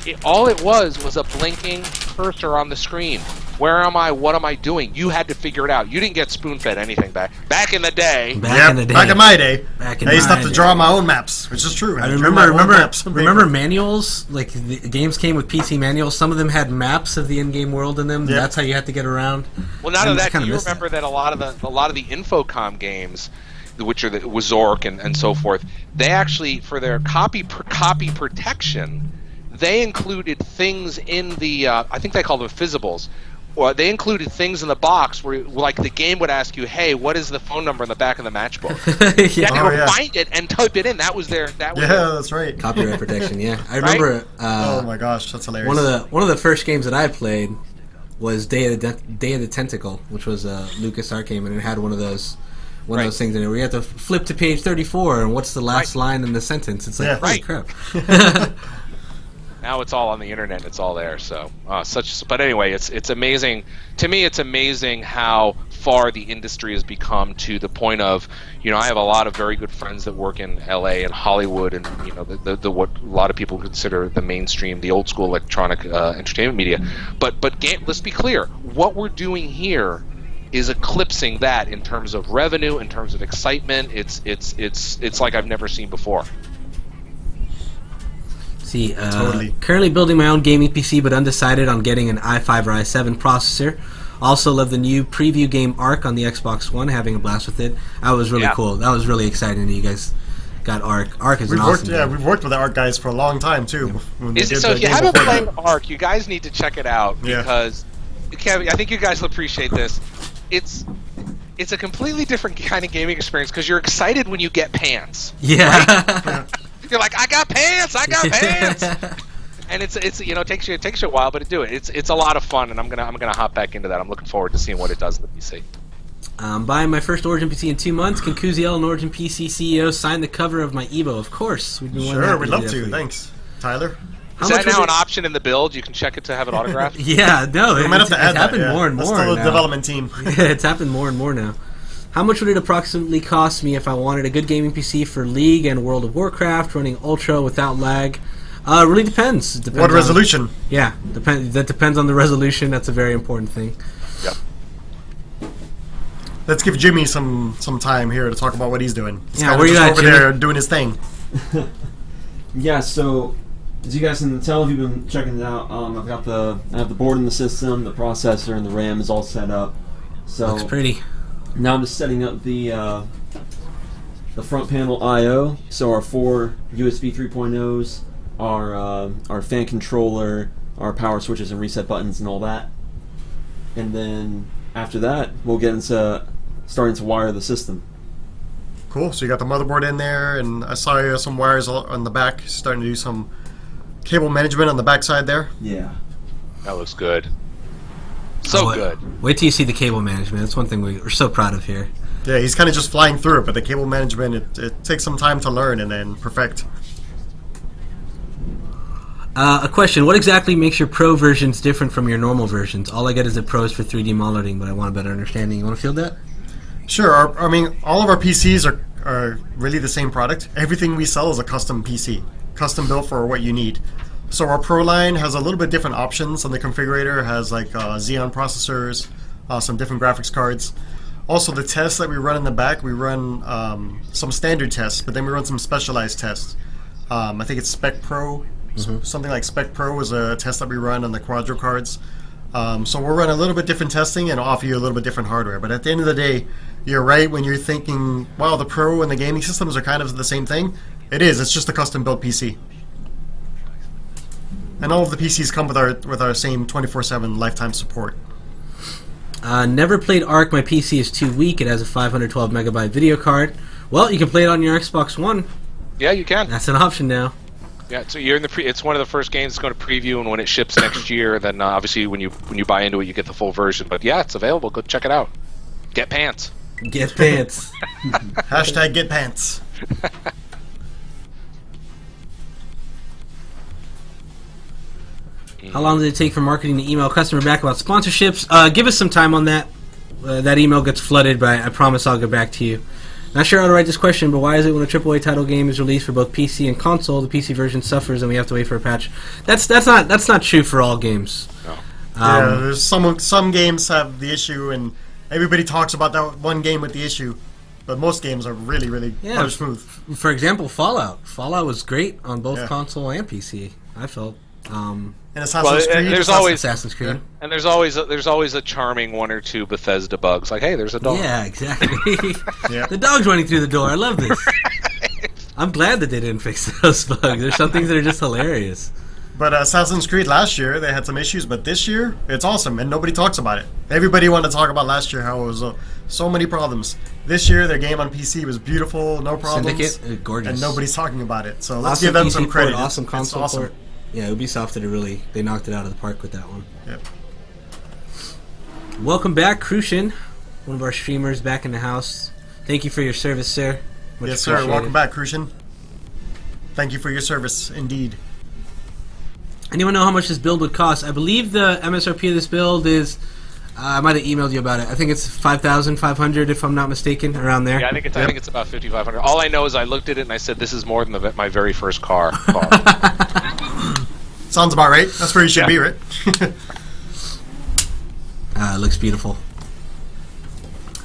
it, all it was was a blinking cursor on the screen. Where am I? What am I doing? You had to figure it out. You didn't get spoon fed anything back back in the day. Back Yep, in the day. Back in my day, Back in I used to have to draw my own maps, which is true. I drew remember, remember, maps remember manuals. Like the games came with PC manuals. Some of them had maps of the in-game world in them. Yeah. That's how you had to get around. Well, not I- only that, kinda do you remember that. a lot of the a lot of the Infocom games, which are the Wazork and, and so forth, they actually for their copy per copy protection, they included things in the uh, I think they call them physibles. Or they included things in the box where, like, the game would ask you, "Hey, what is the phone number in the back of the matchbook?" You yeah. had to Oh, go yeah. find it and type it in. That was their. That was Yeah, their- that's right. Copyright protection. Yeah, I remember. Uh, oh my gosh, that's hilarious. One of the one of the first games that I played was Day of the De- Day of the Tentacle, which was a Lucas game, and it had one of those one Right. of those things in it where you have to flip to page thirty four, and what's the last Right. line in the sentence? It's like Yeah. holy Right. crap. now it's all on the internet it's all there so uh, such but anyway it's it's amazing to me it's amazing how far the industry has become to the point of you know I have a lot of very good friends that work in LA and Hollywood and you know the, the, the what a lot of people consider the mainstream the old school electronic uh, entertainment media. But but let's be clear what we're doing here is eclipsing that in terms of revenue in terms of excitement. It's it's it's it's like I've never seen before See, uh, Totally. currently building my own gaming PC, but undecided on getting an i5 or i7 processor. Also, love the new preview game Ark on the Xbox One. Having a blast with it. That was really Yeah. cool. That was really exciting. You guys got Ark. Ark is we've an worked, awesome. yeah, game. we've worked with the art guys for a long time too. when they so if you haven't played Ark, you guys need to check it out Yeah. because Kevin, I think you guys will appreciate this. It's it's a completely different kind of gaming experience because you're excited when you get pants. Yeah. You're like, I got pants, I got pants, and it's it's you know it takes you it takes you a while, but to do it, it's it's a lot of fun, and I'm gonna I'm gonna hop back into that. I'm looking forward to seeing what it does in the PC. Um, buying my first Origin PC in two months. Can Kuziel, an Origin PC CEO, sign the cover of my Evo? Of course. We'd be Sure, we'd love to. Thanks, Tyler. How Is much that was now it- an option in the build? You can check it to have it autographed. Yeah, no, it, might have it's, to add it's that. happened yeah. more and That's more. still a now. development team. it's happened more and more now. How much would it approximately cost me if I wanted a good gaming PC for League and World of Warcraft, running Ultra without lag? Uh, it really depends. Depends What on- resolution? yeah, depend. That depends on the resolution. That's a very important thing. Yep. Let's give Jimmy some some time here to talk about what he's doing. He's Yeah, kinda where you just at, over Jimmy? there doing his thing. Yeah, so as you guys can tell, if you've been checking it out, um, I've got the I have the board in the system, the processor, and the RAM is all set up. So Looks pretty. Now I'm just setting up the uh, the front panel I/O. So our four USB 3.0s, our uh, our fan controller, our power switches and reset buttons and all that. And then after that, we'll get into starting to wire the system. Cool. So you got the motherboard in there, and I saw you have some wires on the back, starting to do some cable management on the back side there. Yeah. That looks good. So Wait- good. Wait till you see the cable management. That's one thing we, we're so proud of here. Yeah, he's kind of just flying through it, but the cable management it, it takes some time to learn and then perfect. Uh, a question: What exactly makes your Pro versions different from your normal versions? All I get is the Pros for 3D modeling, but I want a better understanding. You want to field that? Sure. Our, I mean, all of our PCs are, are really the same product. Everything we sell is a custom PC, custom built for what you need. So our Pro line has a little bit different options on the configurator. It has like uh, Xeon processors, uh, some different graphics cards. Also, the tests that we run in the back, we run um, some standard tests, but then we run some specialized tests. Um, I think it's Spec Pro, s- something like Spec Pro is a test that we run on the Quadro cards. Um, so we'll run a little bit different testing and offer you a little bit different hardware. But at the end of the day, you're right when you're thinking, wow, the Pro and the gaming systems are kind of the same thing. It is. It's just a custom built PC. And all of the PCs come with our with our same 24/7 lifetime support. Uh, never played Ark. My PC is too weak. It has a 512 megabyte video card. Well, you can play it on your Xbox One. Yeah, you can. That's an option now. Yeah, so you're in the pre. It's one of the first games that's going to preview, and when it ships next year, then uh, obviously when you when you buy into it, you get the full version. But yeah, it's available. Go check it out. Get pants. Get pants. Hashtag get pants. How long did it take for marketing to email a customer back about sponsorships? Uh, give us some time on that. Uh, that email gets flooded, but I, I promise I'll get back to you. Not sure how to write this question, but why is it when a AAA title game is released for both PC and console, the PC version suffers and we have to wait for a patch? That's that's not that's not true for all games. No. yeah, Um, there's some some games have the issue, and everybody talks about that one game with the issue. But most games are really, really Yeah. butter smooth. for example, Fallout. Fallout was great on both Yeah. console and PC. I felt. Um, And Assassin's Well, Creed. there's Assassin's- always- Assassin's Creed. And there's always a, there's always a charming one or two Bethesda bugs. Like, hey, there's a dog. Yeah, exactly. Yeah. The dog's running through the door. I love this. I'm glad that they didn't fix those bugs. There's some things that are just hilarious. But uh, Assassin's Creed last year they had some issues, but this year it's awesome and nobody talks about it. Everybody wanted to talk about last year how it was uh, so many problems. This year their game on PC was beautiful, no problems, Syndicate, uh, gorgeous. and nobody's talking about it. So let's awesome give them PC some credit. It's- awesome it's console awesome. port. Yeah, Ubisoft did it really. They knocked it out of the park with that one. Yep. Welcome back, Crucian, one of our streamers back in the house. Thank you for your service, sir. Much Yes, sir. Welcome back, Crucian. Thank you for your service, indeed. Anyone know how much this build would cost? I believe the MSRP of this build is. Uh, I might have emailed you about it. I think it's five thousand five hundred, if I'm not mistaken, around there. Yeah, I think it's I think it's about 5,500. All I know is I looked at it and I said, this is more than the, my very first car. car. Sounds about right. That's where you should Yeah. be, right? Uh, it looks beautiful.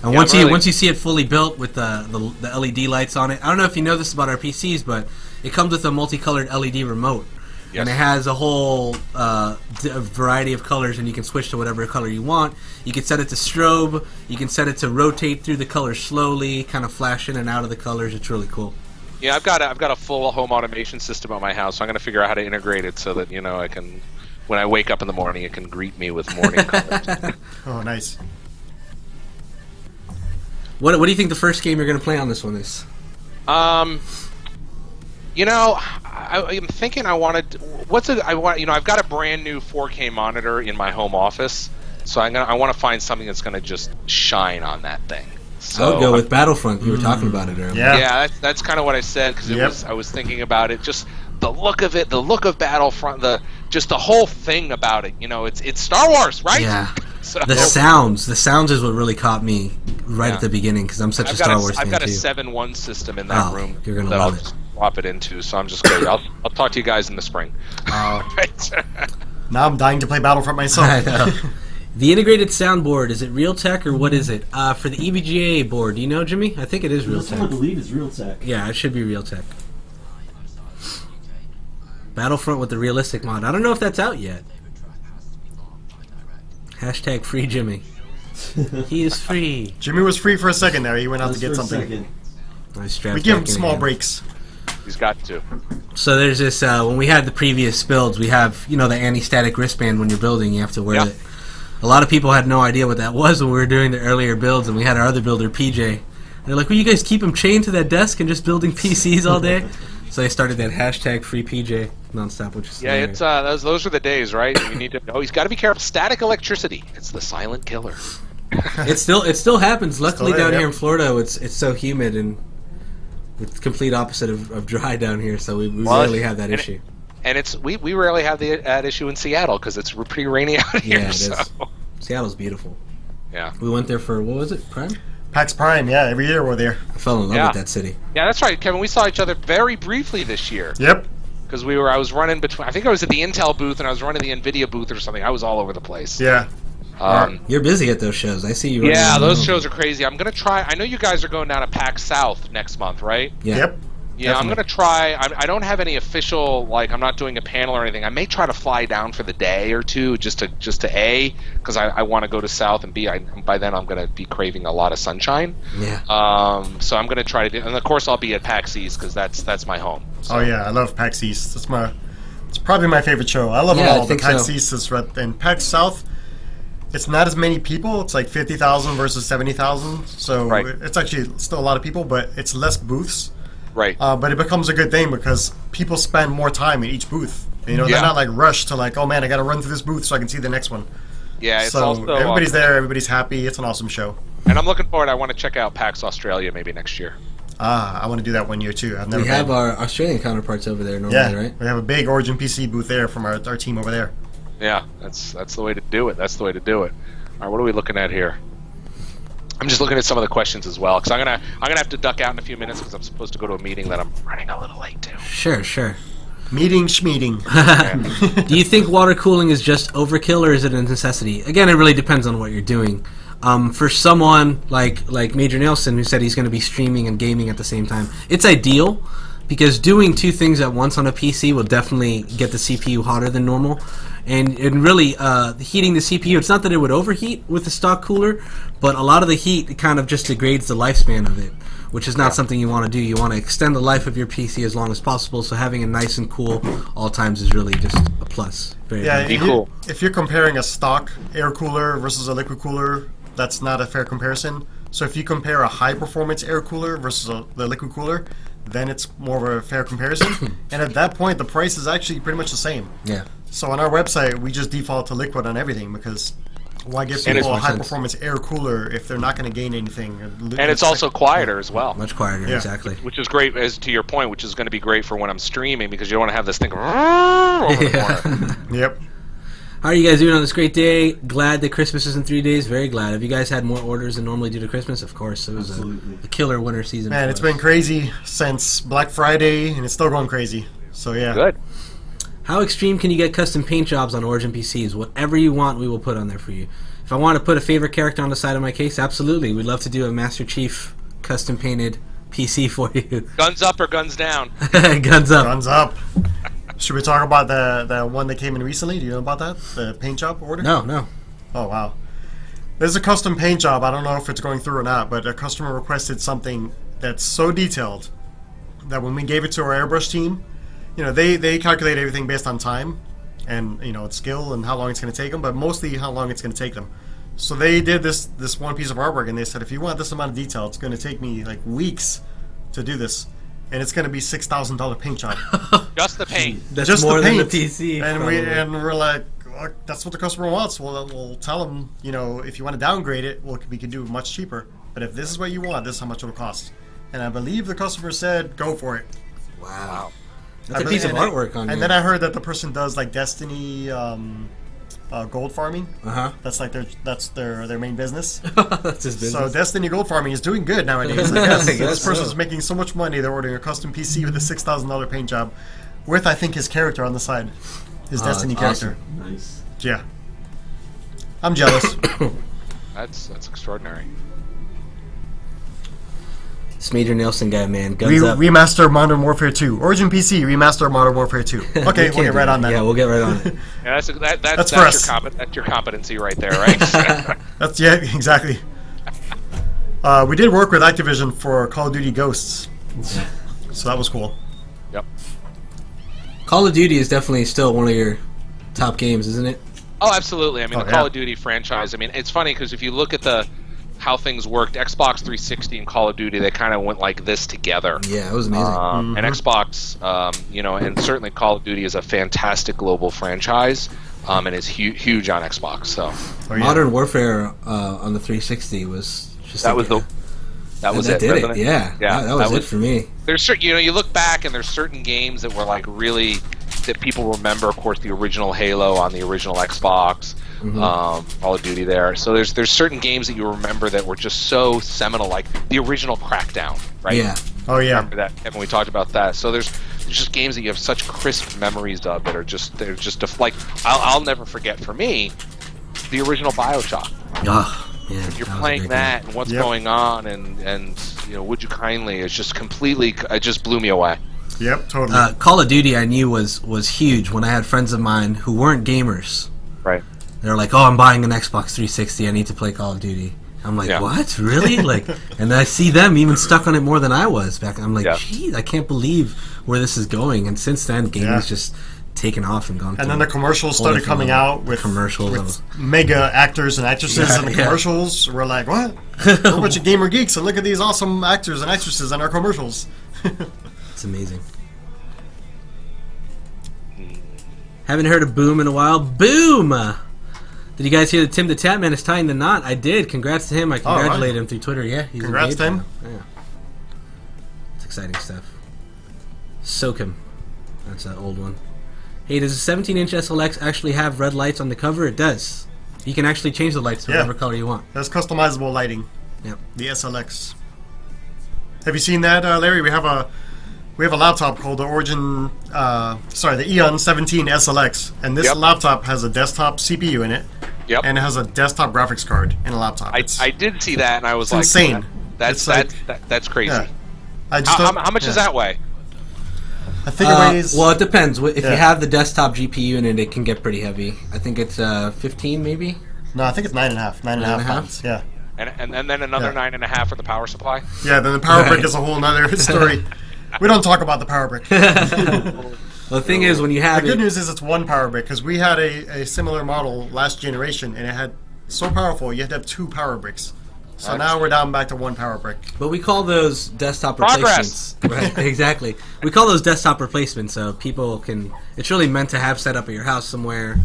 And Yeah, once I'm you once you see it fully built with the, the the LED lights on it, I don't know if you know this about our PCs, but it comes with a multicolored LED remote, Yes. and it has a whole uh, d- a variety of colors, and you can switch to whatever color you want. You can set it to strobe. You can set it to rotate through the colors slowly, kind of flash in and out of the colors. It's really cool. Yeah, I've got a, I've got a full home automation system on my house. So I'm going to figure out how to integrate it so that you know I can, when I wake up in the morning, it can greet me with morning colors. oh, nice. What what do you think the first game you're going to play on this one is? Um, you know, I, I'm thinking I wanted. What's a? I want. You know, I've got a brand new 4K monitor in my home office, so I'm gonna. I want to find something that's gonna just shine on that thing. So I would go with Battlefront. You were talking about it earlier. Yeah. yeah, that's, that's kind of what I said because Yep. was. I was thinking about it. Just the look of it, the look of Battlefront, the just the whole thing about it. You know, it's it's Star Wars, right? Yeah. So The sounds, the sounds is what really caught me right Yeah. at the beginning because I'm such a I've Star got a, Wars I've fan got a too. seven one system in that Oh, room you're gonna that love I'll it. swap it into. So I'm just going. I'll I'll talk to you guys in the spring. Oh. right. Now I'm dying to play Battlefront myself. I know. The integrated soundboard is it Realtek or what is it? Uh, for the EVGA board, do you know, Jimmy? I think it is That's what I believe is Realtek. Yeah, it should be Realtek. Battlefront with the realistic mod. I don't know if that's out yet. Hashtag free Jimmy. He is free. Jimmy was free for a second there. He went out to get something. Nice We give him small again. breaks. He's got to. So there's this uh, when we had the previous builds, we have you know the anti-static wristband when you're building, you have to wear Yeah. it. A lot of people had no idea what that was when we were doing the earlier builds, and we had our other builder PJ. They're like, "Will you guys keep him chained to that desk and just building PCs all day?" so they started that hashtag free PJ nonstop, which is Yeah, hilarious. it's uh, those those are the days, right? You need to. Oh, he's got to be careful. Static electricity. It's the silent killer. it still it still happens. Luckily there, down yeah. here in Florida, it's it's so humid and it's complete opposite of, of dry down here, so we, we Well, rarely have that and it- issue. And it's we, we rarely have the that issue in Seattle because it's pretty rainy out here. Yeah, it is. so. Seattle's beautiful. Yeah. We went there for what was it? Prime. PAX Prime, yeah, every year we're there. I fell in love Yeah. with that city. Yeah, that's right, Kevin. We saw each other very briefly this year Yep. because we were. I was running between. I think I was at the Intel booth and I was running the Nvidia booth or something. I was all over the place. Yeah. Um, You're busy at those shows. I see you. yeah, those shows are crazy. I'm gonna try. I know you guys are going down to PAX South next month, right? Yeah. Yep. Yeah, I'm gonna try. I, I don't have any official like. I'm not doing a panel or anything. I may try to fly down for the day or two just to just to a because I, I want to go to South and b. I, by then I'm gonna be craving a lot of sunshine. Yeah. Um, so I'm gonna try to do, and of course I'll be at PAX East because that's that's my home. So, Oh yeah, I love PAX East. It's my, it's probably my favorite show. I love Yeah, them I all. The think PAX so. East is right, and PAX South. It's not as many people. It's like fifty thousand versus seventy thousand. So Right. it's actually still a lot of people, but it's less booths. Right. Uh, but it becomes a good thing because people spend more time in each booth. You know, Yeah. they're not like rushed to like, oh man, I got to run through this booth so I can see the next one. yeah, it's so also everybody's there, everybody's happy. It's an awesome show. and I'm looking forward. I want to check out PAX Australia maybe next year. Ah, I want to do that one year too. I've never. We have been. our Australian counterparts over there normally, yeah, right? we have a big Origin PC booth there from our, our team over there. Yeah, that's that's the way to do it. That's the way to do it. All right, what are we looking at here? I'm just looking at some of the questions as well because I'm gonna I'm gonna have to duck out in a few minutes because I'm supposed to go to a meeting that I'm running a little late to. Sure, sure. Meeting schmeeting. Do you think water cooling is just overkill or is it a necessity? Again, it really depends on what you're doing. Um, for someone like like Major Nelson, who said he's going to be streaming and gaming at the same time, it's ideal because doing two things at once on a PC will definitely get the CPU hotter than normal. And, and really, uh, heating the CPU, it's not that it would overheat with the stock cooler, but a lot of the heat kind of just degrades the lifespan of it, which is not something you want to do. You want to extend the life of your PC as long as possible, so having it nice and cool all times is really just a plus. Very Yeah, nice. Be if, you, cool. if you're comparing a stock air cooler versus a liquid cooler, that's not a fair comparison. So if you compare a high performance air cooler versus a, the liquid cooler, then it's more of a fair comparison. and at that point, the price is actually pretty much the same. Yeah. So on our website, we just default to liquid on everything because why give people a high sense. performance air cooler if they're not going to gain anything? And it's also quieter as well, Much quieter, Yeah. exactly. which is great. As to your point, which is going to be great for when I'm streaming because you don't want to have this thing over the corner. Yep. How are you guys doing on this great day? Glad that Christmas is in three days. Very glad. Have you guys had more orders than normally due to Christmas? Of course, it was a, a killer winter season. Man, for it's us. been crazy since Black Friday, and it's still going crazy. So yeah. Good. How extreme can you get custom paint jobs on Origin PCs? Whatever you want, we will put on there for you. If I want to put a favorite character on the side of my case, absolutely. We'd love to do a Master Chief custom painted PC for you. Guns up or guns down? Guns up. Guns up. Should we talk about the the one that came in recently? Do you know about that? The paint job order? No, no. Oh wow. There's a custom paint job. I don't know if it's going through or not, but a customer requested something that's so detailed that when we gave it to our airbrush team, you know, they they calculate everything based on time and you know skill and how long it's going to take them, but mostly how long it's going to take them. So they did this this one piece of artwork, and they said, if you want this amount of detail, it's going to take me like weeks to do this, and it's going to be six thousand dollar paint job. Just the paint. That's just more the than the PC. And we and we're like, "Well, that's what the customer wants. Well, we'll tell them, you know, if you want to downgrade it, well, we can do it much cheaper. But if this is what you want, this is how much it'll cost. And I believe the customer said, go for it. wow. I That's a piece of and artwork on And here. then I heard that the person does like Destiny um, uh, gold farming. Uh huh. That's like their that's their their main business. That's his business. So Destiny gold farming is doing good nowadays. I guess. I guess this person's so. making so much money. They're ordering a custom PC with a six thousand dollar paint job, with I think his character on the side, his Oh, Destiny that's character. Nice. Yeah. I'm jealous. That's that's extraordinary. This Major Nelson guy, man. Guns Re- up. remaster Modern Warfare 2. Origin PC, remaster Modern Warfare 2. Okay, We we'll get do right on that. Yeah, we'll get right on it. Yeah, that's that, that, That's that's, for us. your compe- that's your competency right there, right? That's yeah, exactly. Uh, we did work with Activision for Call of Duty Ghosts, so that was cool. Yep. Call of Duty is definitely still one of your top games, isn't it? Oh, absolutely. I mean, Oh, the Call yeah. of Duty franchise. I mean, it's funny because if you look at the how things worked, Xbox 360 and Call of Duty, they kind of went like this together. Yeah, it was amazing. Um, And Xbox, um, you know, and certainly Call of Duty is a fantastic global franchise, um, and is hu- huge on Xbox. So Oh, yeah. Modern Warfare uh, on the 360 was just that like was a- the that was that it. did wasn't it. Yeah, yeah. that, that was it for me. There's certain, you know, you look back and there's certain games that were like really that people remember. Of course, the original Halo on the original Xbox, Mm-hmm. um, Call of Duty there. So there's there's certain games that you remember that were just so seminal, like the original Crackdown, right? Yeah, Oh yeah. Remember that, Kevin? We talked about that. So there's, there's just games that you have such crisp memories of that are just they're just def- like I'll, I'll never forget for me the original Bioshock. oh, yeah. You're that playing great that and what's Yep. going on and and you know would you kindly it's just completely it just blew me away. Yep. Totally. Uh, Call of Duty, I knew was was huge when I had friends of mine who weren't gamers. Right. They're like, "Oh, I'm buying an Xbox 360. I need to play Call of Duty." I'm like, Yeah. "What? Really?" like, and I see them even stuck on it more than I was back. I'm like, Yeah. "Gee, I can't believe where this is going." And since then, gaming's Yeah. just taken off and gone. and then the commercials started coming out with commercials with of- mega actors and actresses Yeah, in the yeah. commercials. We're like, what? We're a bunch of gamer geeks, and look at these awesome actors and actresses in our commercials. It's amazing. Haven't heard of Boom in a while. Boom! Did you guys hear that Tim the Tatman is tying the knot? I did. Congrats to him. I Oh, right. him through Twitter. Yeah, he's Congrats to him. Yeah. It's exciting stuff. Soak him. That's an old one. Hey, does a 17 inch SLX actually have red lights on the cover? It does. You can actually change the lights to Yeah. whatever color you want. There's customizable lighting. Yep. The SLX. Have you seen that, uh, Larry? We have a we have a laptop called the Origin, uh, sorry, the Eon 17 SLX, and this Yep. laptop has a desktop CPU in it, Yep. and it has a desktop graphics card in a laptop. I, I did see that and I was It's like insane. That's It's that's like- that, that's crazy. yeah. I just How, how, how much does yeah. that weigh? I think it Uh, weighs. well, it depends. If Yeah. you have the desktop GPU in it, it can get pretty heavy. I think it's uh, 15 maybe. no, I think it's nine and a half. Nine and a Nine half and a half? Yeah. And, and and then another Yeah. nine and a half for the power supply. Yeah, then the power brick is a whole nother story. we don't talk about the power brick. the Well, the thing is, when you have the good it, news is it's one power brick because we had a, a similar model last generation and it had so powerful you had to have two power bricks. So now we're down back to one power brick. but we call those desktop Progress. replacements. Right, exactly. We call those desktop replacements, so people can. It's really meant to have set up at your house somewhere,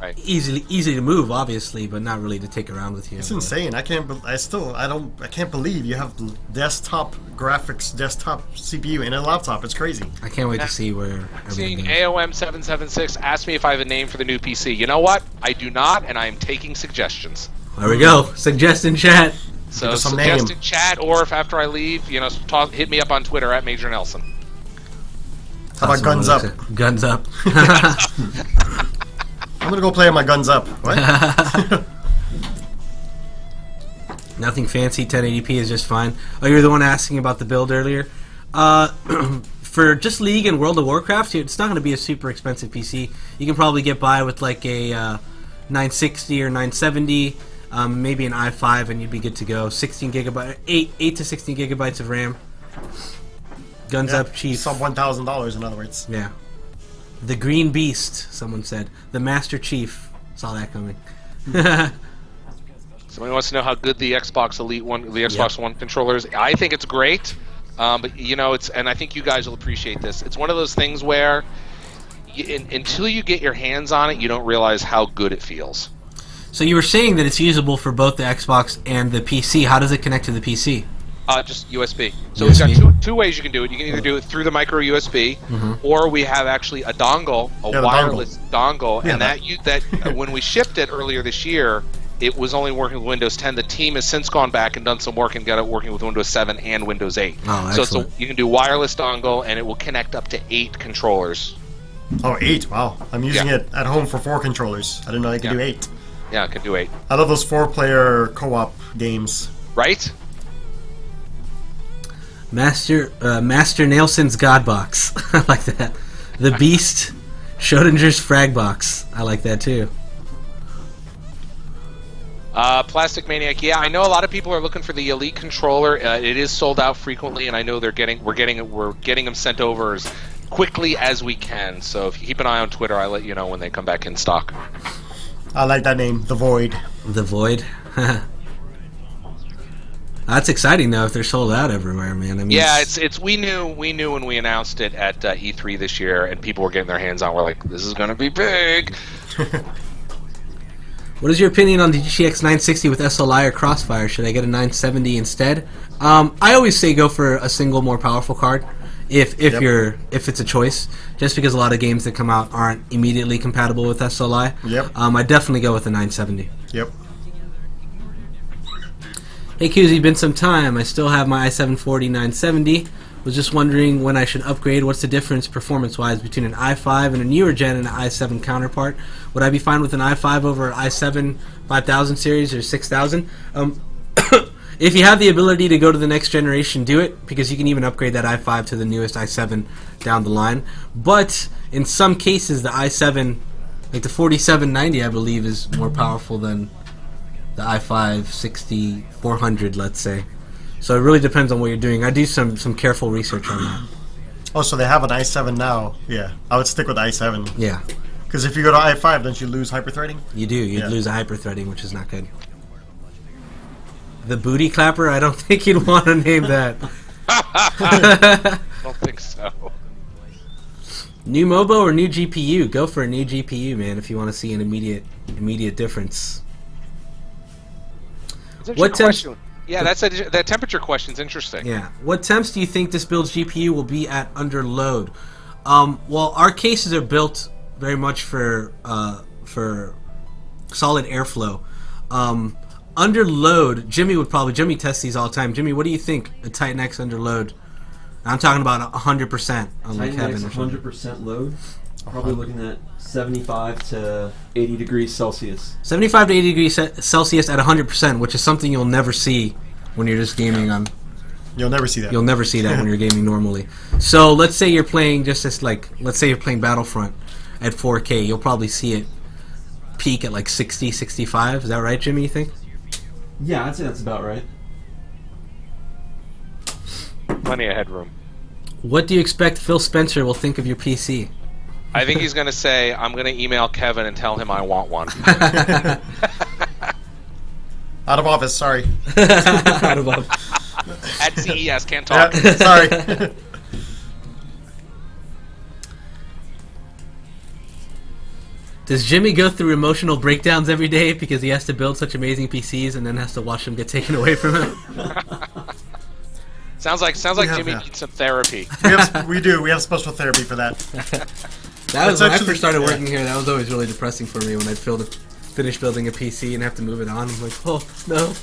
Right. easily easy to move, obviously, but not really to take around with you. It's insane. I can't. be- I still. I don't. I can't believe you have desktop graphics, desktop CPU in a laptop. It's crazy. I can't wait to see where everything Seeing. AOM seven seven six asked me if I have a name for the new PC. You know what? I do not, and I am taking suggestions. There we go. Suggest in chat. So us suggest in chat, or if after I leave, you know, talk, hit me up on Twitter at Major Nelson. How about Someone guns up? looks at- Guns up. I'm gonna go play on my guns up. What? Nothing fancy. 1080p is just fine. Oh, you're the one asking about the build earlier. Uh, for just League and World of Warcraft, it's not going to be a super expensive PC. You can probably get by with like a uh, 960 or 970, um, maybe an i5, and you'd be good to go. 16 gigabyte, eight eight to 16 gigabytes of RAM. Guns Yeah, up, chief. Sub one thousand dollars, in other words. Yeah. The Green Beast, someone said. The Master Chief. Saw that coming. Somebody wants to know how good the Xbox Elite One, the Xbox One controller is. I think it's great, um, but you know, it's and I think you guys will appreciate this. It's one of those things where, you, in, until you get your hands on it, you don't realize how good it feels. So you were saying that it's usable for both the Xbox and the PC. How does it connect to the PC? Uh, just USB. So we've got two, two ways you can do it. You can either do it through the micro USB, or we have actually a dongle, a Yeah, wireless dongle, Yeah, and that- that you that uh, when we shipped it earlier this year, it was only working with Windows 10. The team has since gone back and done some work and got it working with Windows 7 and Windows 8. Oh, so it's a, you can do wireless dongle, and it will connect up to eight controllers. Oh, eight! Wow, I'm using Yeah. it at home for four controllers. I didn't know I could Yeah. do eight. Yeah, it can do eight. I love those four-player co-op games. Right? Master uh, Master Nelson's God Box. I like that. The Beast. Schrodinger's Frag Box. I like that too. Uh, Plastic Maniac, yeah, I know a lot of people are looking for the Elite controller. Uh, it is sold out frequently, and I know they're getting we're getting we're getting them sent over as quickly as we can. So if you keep an eye on Twitter, I'll let you know when they come back in stock. I like that name, The Void. The Void. That's exciting though if they're sold out everywhere, man. I mean, Yeah, it's it's we knew we knew when we announced it at uh, E3 this year, and people were getting their hands on. We're like, this is going to be big. What is your opinion on the GTX 960 with SLI or Crossfire? Should I get a 970 instead? Um, I always say go for a single more powerful card, if if Yep. you're if it's a choice. Just because a lot of games that come out aren't immediately compatible with SLI. Yep. Um, I definitely go with the 970. Yep. Hey Koozy, been some time. I still have my i740 970. Was just wondering when I should upgrade. What's the difference performance-wise between an i5 and a newer gen and an i7 counterpart? Would I be fine with an i5 over an i7 5000 series or 6000? Um, if you have the ability to go to the next generation, do it because you can even upgrade that i5 to the newest i7 down the line. But in some cases, the i7, like the 4790, I believe, is more powerful than the i5 60 400 let's say so it really depends on what you're doing i do some some careful research on that Oh, so they have an i7 now. Yeah, I would stick with i7 yeah because if you go to i5, don't you lose hyperthreading? you do you'd Yeah. lose a hyperthreading which is not good the booty clapper i don't think you'd want to name that I don't think so. new mobo or new gpu go for a new gpu man if you want to see an immediate immediate difference What question. Yeah, that's a, that temperature question. question's interesting. Yeah. What temps do you think this build's GPU will be at under load? Um, well, our cases are built very much for uh, for solid airflow. Um, under load, Jimmy would probably Jimmy tests these all the time. Jimmy, what do you think a Titan X under load? I'm talking about hundred percent, unlike Titan X Kevin. or 100% load. Probably looking at 75 to 80 degrees Celsius. 75 to 80 degrees Celsius at 100%, which is something you'll never see when you're just gaming on You'll never see that. You'll never see that when you're gaming normally. So let's say you're playing just as like let's say you're playing Battlefront at 4K. You'll probably see it peak at like 60, 65. Is that right, Jimmy? You think? Yeah, I'd say that's about right. Plenty of headroom. What do you expect Phil Spencer will think of your PC? I think he's going to say, I'm going to email Kevin and tell him I want one. Out of office. Sorry. Out of love. At CES, can't Yeah, talk. sorry. Does Jimmy go through emotional breakdowns every day because he has to build such amazing PCs and then has to watch them get taken away from him? Sounds like sounds like Jimmy yeah. needs some therapy. we, have, we do. We have special therapy for that. That was That's when I first started yeah. working here. That was always really depressing for me when I'd build, finish building a PC and have to move it on. I'm like, oh no,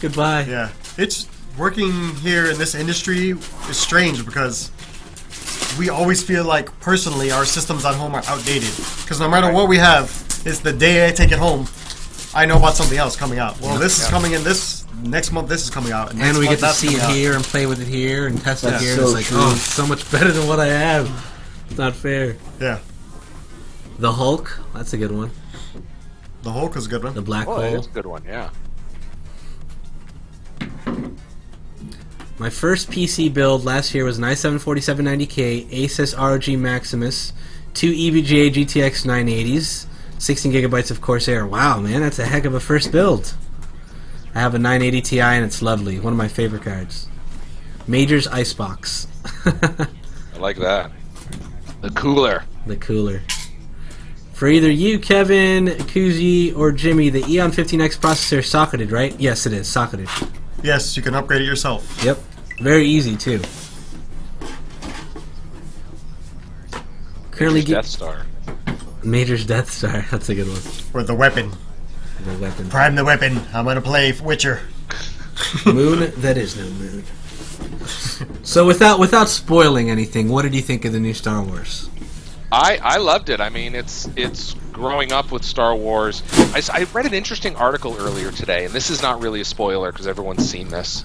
goodbye. Yeah, it's working here in this industry is strange because we always feel like personally our systems at home are outdated. Because no matter what we have, it's the day I take it home, I know about something else coming out. Well, this is coming in this next month. This is coming out, And next we get to see it coming out. here and play with it here and test it here. so it's like, true. oh, it's so much better than what I have. It's not fair. Yeah, The Hulk, that's a good one. the Hulk is a good one. The one. black Oh, hole. that's a good one, yeah. My first PC build last year was an i7-4790K Asus ROG Maximus, two EVGA GTX 980s, 16 gigabytes of Corsair. Wow, man, that's a heck of a first build. I have a 980 Ti and it's lovely. One of my favorite cards. Major's Icebox. I like that. The cooler. the cooler. For either you, Kevin, Koozy, or Jimmy, the Eon 15X processor is socketed, right? Yes, it is socketed. Yes, you can upgrade it yourself. Yep. Very easy too. Currently, Death Star. Major's Death Star. That's a good one. With the weapon, The weapon. prime the weapon. I'm gonna play Witcher. Moon that is no moon. So without without spoiling anything, what did you think of the new Star Wars? I, I loved it. I mean, it's it's growing up with Star Wars. I, I read an interesting article earlier today, and this is not really a spoiler because everyone's seen this.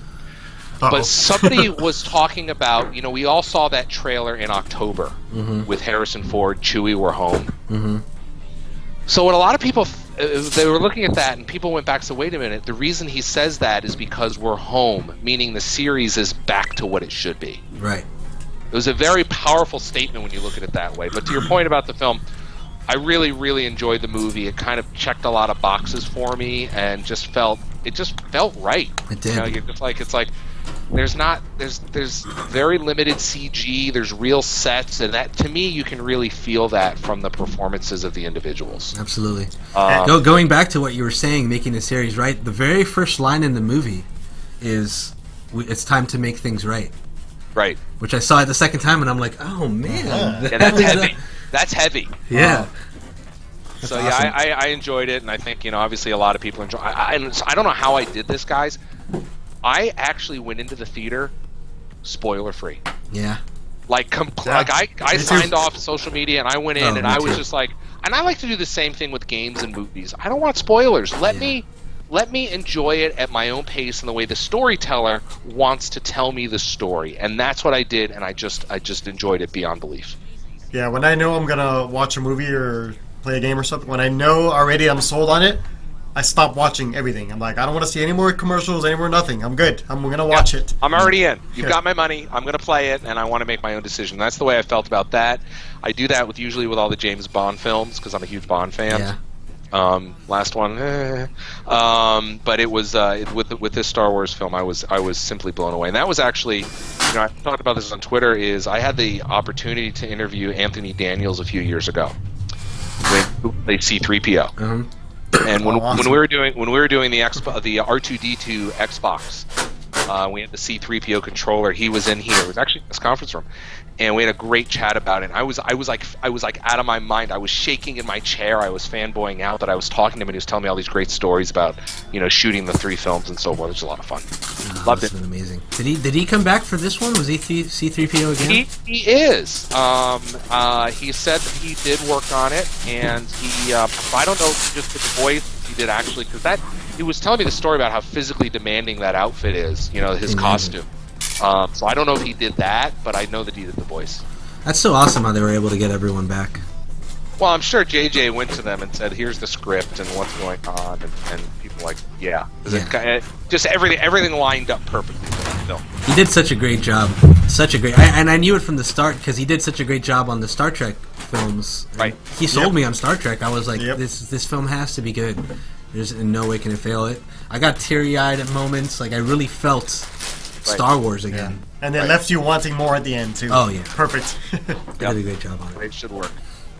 Uh-oh. But somebody was talking about, you know, we all saw that trailer in October with Harrison Ford, Chewie, we're home. Mhm. So what a lot of people uh, they were looking at that, and people went back. So wait a minute. The reason he says that is because we're home, meaning the series is back to what it should be. Right. It was a very powerful statement when you look at it that way. But to your point about the film, I really, really enjoyed the movie. It kind of checked a lot of boxes for me, and just felt it just felt right. It did. You know, you're just like it's like there's not there's there's very limited CG. There's real sets, and that to me you can really feel that from the performances of the individuals. Absolutely. Um, Go, going back to what you were saying, making the series right. The very first line in the movie is, "It's time to make things right," right. which I saw it the second time, and I'm like, "Oh man, Yeah. Yeah, that's was a- heavy. That's heavy. yeah, So That's yeah, awesome. I, I, I enjoyed it, and I think you know obviously a lot of people enjoy. I, I, I don't know how I did this, guys. I actually went into the theater spoiler free. yeah, Like compl- Yeah. like I, I signed off social media and I went in Oh, and I was too. just like, and I like to do the same thing with games and movies. I don't want spoilers. Let Yeah. me let me enjoy it at my own pace and the way the storyteller wants to tell me the story, and that's what I did, and I just I just enjoyed it beyond belief. Yeah, when I know I'm gonna watch a movie or play a game or something, when I know already I'm sold on it, I stop watching everything. I'm like, I don't want to see any more commercials, any more nothing. I'm good. I'm gonna watch it. I'm already in. You've got my money. I'm going to play it, and I want to make my own decision. That's the way I felt about that. I do that with usually with all the James Bond films because I'm a huge Bond fan. yeah. Um, last one, eh. um, but it was uh, it, with with this Star Wars film, I was I was simply blown away, and that was actually, you know, I talked about this on Twitter. Is I had the opportunity to interview Anthony Daniels a few years ago when they C3PO Um, and when, Oh, awesome. when we were doing when we were doing the Xbox, the R2D2 Xbox, uh, we had the C3PO controller. He was in here. It was actually in this conference room, and we had a great chat about it. And I was I was like I was like out of my mind. I was shaking in my chair. I was fanboying out that I was talking to him, and he was telling me all these great stories about you know shooting the three films and so forth. It was a lot of fun. oh, Loved it. been amazing. Did he did he come back for this one? Was he C three PO again? He, he is. Um, uh, he said that he did work on it, and he. Uh, I don't know if he just did the voice. He did actually, because that he was telling me the story about how physically demanding that outfit is. You know, his Imagine. costume. Um, so I don't know if he did that, but I know that he did the voice. That's so awesome how they were able to get everyone back. Well, I'm sure JJ went to them and said, "Here's the script and what's going on," and, and people were like, "Yeah, 'Cause it Yeah. ki- just everything everything lined up perfectly for that film." He did such a great job. Such a great, I, and I knew it from the start because he did such a great job on the Star Trek films. Right. He sold Yep. me on Star Trek. I was like, Yep. this this film has to be good. There's in no way can it fail it. I got teary eyed at moments. Like I really felt Star Wars again. And it Right. left you wanting more at the end too. Oh, yeah. perfect. They did a great job on it. It should work.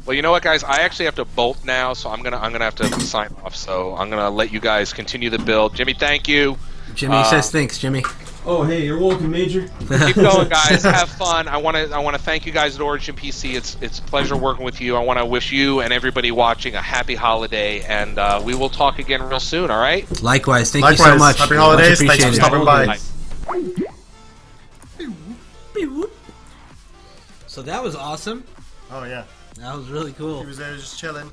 Well, you know what, guys? I actually have to bolt now, so I'm gonna I'm gonna have to sign off. So I'm gonna let you guys continue the build. Jimmy, thank you. Jimmy Uh, says thanks, Jimmy. Oh, hey, you're welcome, Major. Keep going, guys. Have fun. I want to I want to thank you guys at Origin PC. It's it's a pleasure working with you. I want to wish you and everybody watching a happy holiday, and uh, we will talk again real soon. All right? Likewise, thank you so much. happy Much holidays. Thanks for appreciated. stopping by. Bye. So that was awesome. oh yeah, That was really cool. he was there just chilling.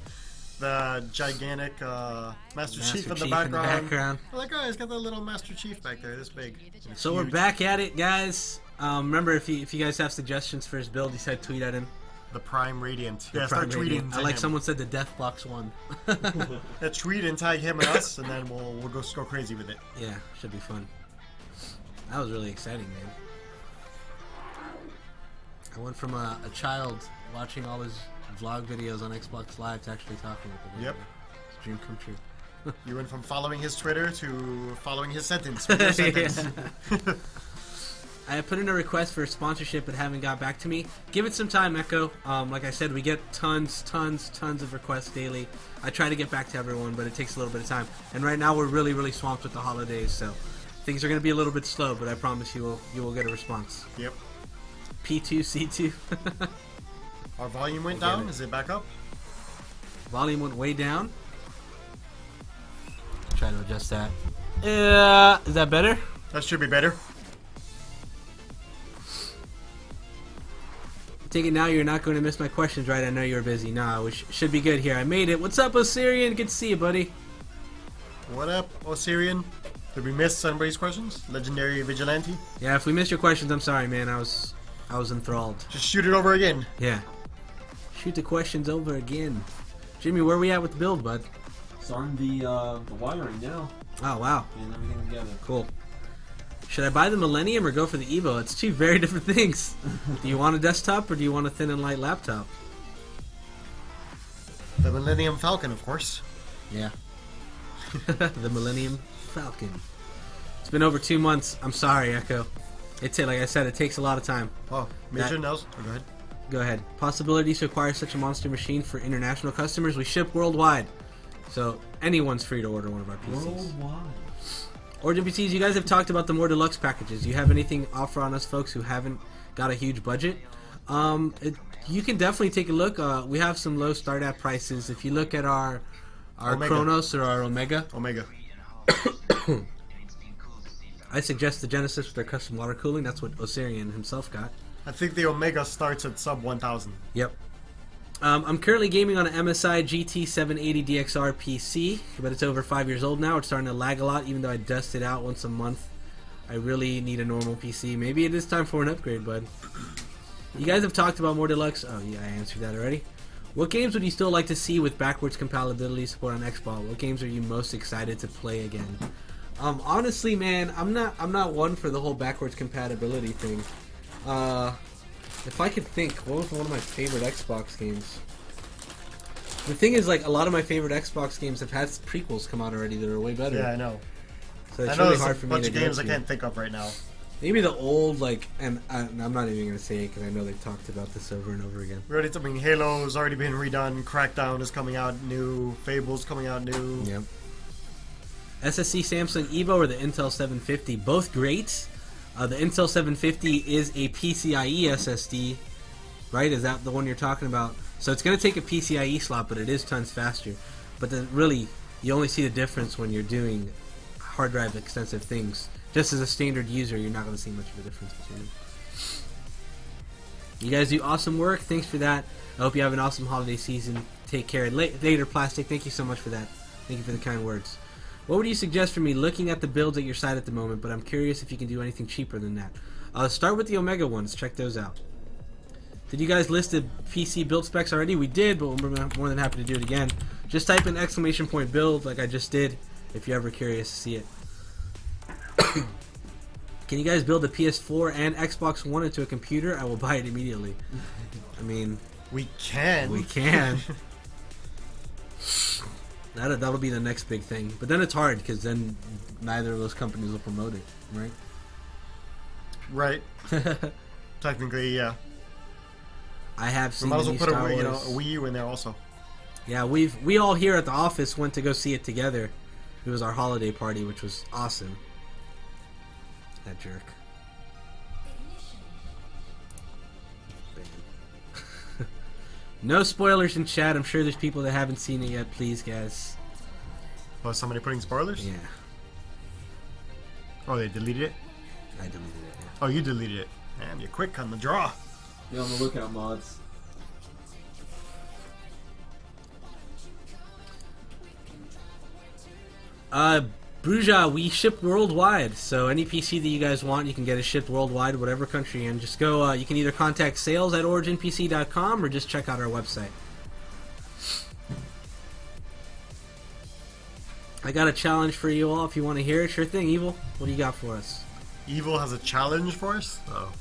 The gigantic uh, Master, Master Chief, in, the Chief in the background. background. Like, oh, he's got the little Master Chief back there, this big. So we're back at it, guys. Um, remember, if you, if you guys have suggestions for his build, he said tweet at him. The Prime Radiant. The yeah, Prime start tweeting. Radiant. to I like him. someone said the Death Box one. Yeah, tweet and tag him and us, and then we'll we'll go go crazy with it. yeah, should be fun. That was really exciting, man. I went from a, a child watching all his vlog videos on Xbox Live to actually talking with him. Yep. It's a dream come true. You went from following his Twitter to following his sentence. sentence. I put in a request for a sponsorship but haven't got back to me. Give it some time, Echo. Um, like I said, we get tons, tons, tons of requests daily. I try to get back to everyone, but it takes a little bit of time. And right now, we're really, really swamped with the holidays, so things are going to be a little bit slow. But I promise you will, you will get a response. Yep. P2, C2. Our volume went down. it. Is it back up? Volume went way down. Try to adjust that. Uh, is that better? That should be better. Take it now. You're not going to miss my questions, right? I know you're busy. Nah, we sh- should be good here. I made it. What's up, Osirian? Good to see you, buddy. What up, Osirian? Did we miss somebody's questions? Legendary Vigilante? Yeah, if we missed your questions, I'm sorry, man. I was, I was enthralled. Just shoot it over again. Yeah. Shoot the questions over again. Jimmy, where are we at with the build, bud? Starting the uh, the wiring now Oh wow, and everything together. cool. Should I buy the Millennium or go for the Evo? It's two very different things. do you want a desktop or do you want a thin and light laptop? The Millennium Falcon, of course. Yeah. the Millennium Falcon. It's been over two months. I'm sorry, Echo. It's like I said, it takes a lot of time. Oh, Major That- knows. Oh, go ahead. Go ahead. Possibilities to acquire such a monster machine for international customers. We ship worldwide. So anyone's free to order one of our PCs. Worldwide. Origin PCs, you guys have talked about the more deluxe packages. Do you have anything offer on us folks who haven't got a huge budget? Um, it, you can definitely take a look. Uh, we have some low start at prices. If you look at our our Omega. Chronos or our Omega, Omega. I suggest the Genesis with their custom water cooling. That's what Osirian himself got. I think the Omega starts at sub 1000. Yep. Um, I'm currently gaming on an MSI GT780 DXR PC, but it's over five years old now. It's starting to lag a lot, even though I dust it out once a month. I really need a normal PC. Maybe it is time for an upgrade, bud. You guys have talked about more deluxe. Oh yeah, I answered that already. What games would you still like to see with backwards compatibility support on Xbox? What games are you most excited to play again? Um, honestly, man, I'm not. I'm not one for the whole backwards compatibility thing. Uh, if I could think, what was one of my favorite Xbox games? The thing is, like, a lot of my favorite Xbox games have had prequels come out already that are way better. Yeah, I know. so it's I know really hard a for me bunch to of games I can't think of right now. Maybe the old, like, and I, I'm not even going to say it because I know they've talked about this over and over again. We already, I mean, Halo's already been redone. Crackdown is coming out new. Fable's coming out new. Yep. SSC Samsung Evo or the Intel 750, both great. Uh, the Intel 750 is a PCIe SSD, right? Is that the one you're talking about? So it's going to take a PCIe slot, but it is tons faster. But really, you only see the difference when you're doing hard drive extensive things. Just as a standard user, you're not going to see much of a difference between them. You guys do awesome work. Thanks for that. I hope you have an awesome holiday season. Take care. La- Later, Plastic. Thank you so much for that. Thank you for the kind words. What would you suggest for me looking at the builds at your site at the moment? But I'm curious if you can do anything cheaper than that. Uh, start with the Omega ones. Check those out. Did you guys list the PC build specs already? We did, but we're more than happy to do it again. Just type in exclamation point build like I just did if you're ever curious to see it. Can you guys build a PS4 and Xbox One into a computer? I will buy it immediately. I mean, We can. we can. that that'll be the next big thing. But then it's hard because then neither of those companies will promote it, right? right. Technically, yeah. I have We seen might as well put a, you know, a Wii U in there also. Yeah, we've we all here at the office went to go see it together. It was our holiday party, which was awesome. That jerk. No spoilers in chat. I'm sure there's people that haven't seen it yet. Please, guys. Was somebody putting spoilers? Yeah, Oh, they deleted it? I deleted it. Yeah. Oh, you deleted it. Damn, you're quick on the draw. Be on the lookout, mods. Uh, Bruja, we ship worldwide, so any PC that you guys want, you can get it shipped worldwide, whatever country you're in. Just go, uh, you can either contact sales at originpc.com or just check out our website. I got a challenge for you all if you want to hear it. Sure thing, Evil. What do you got for us? Evil has a challenge for us? Oh.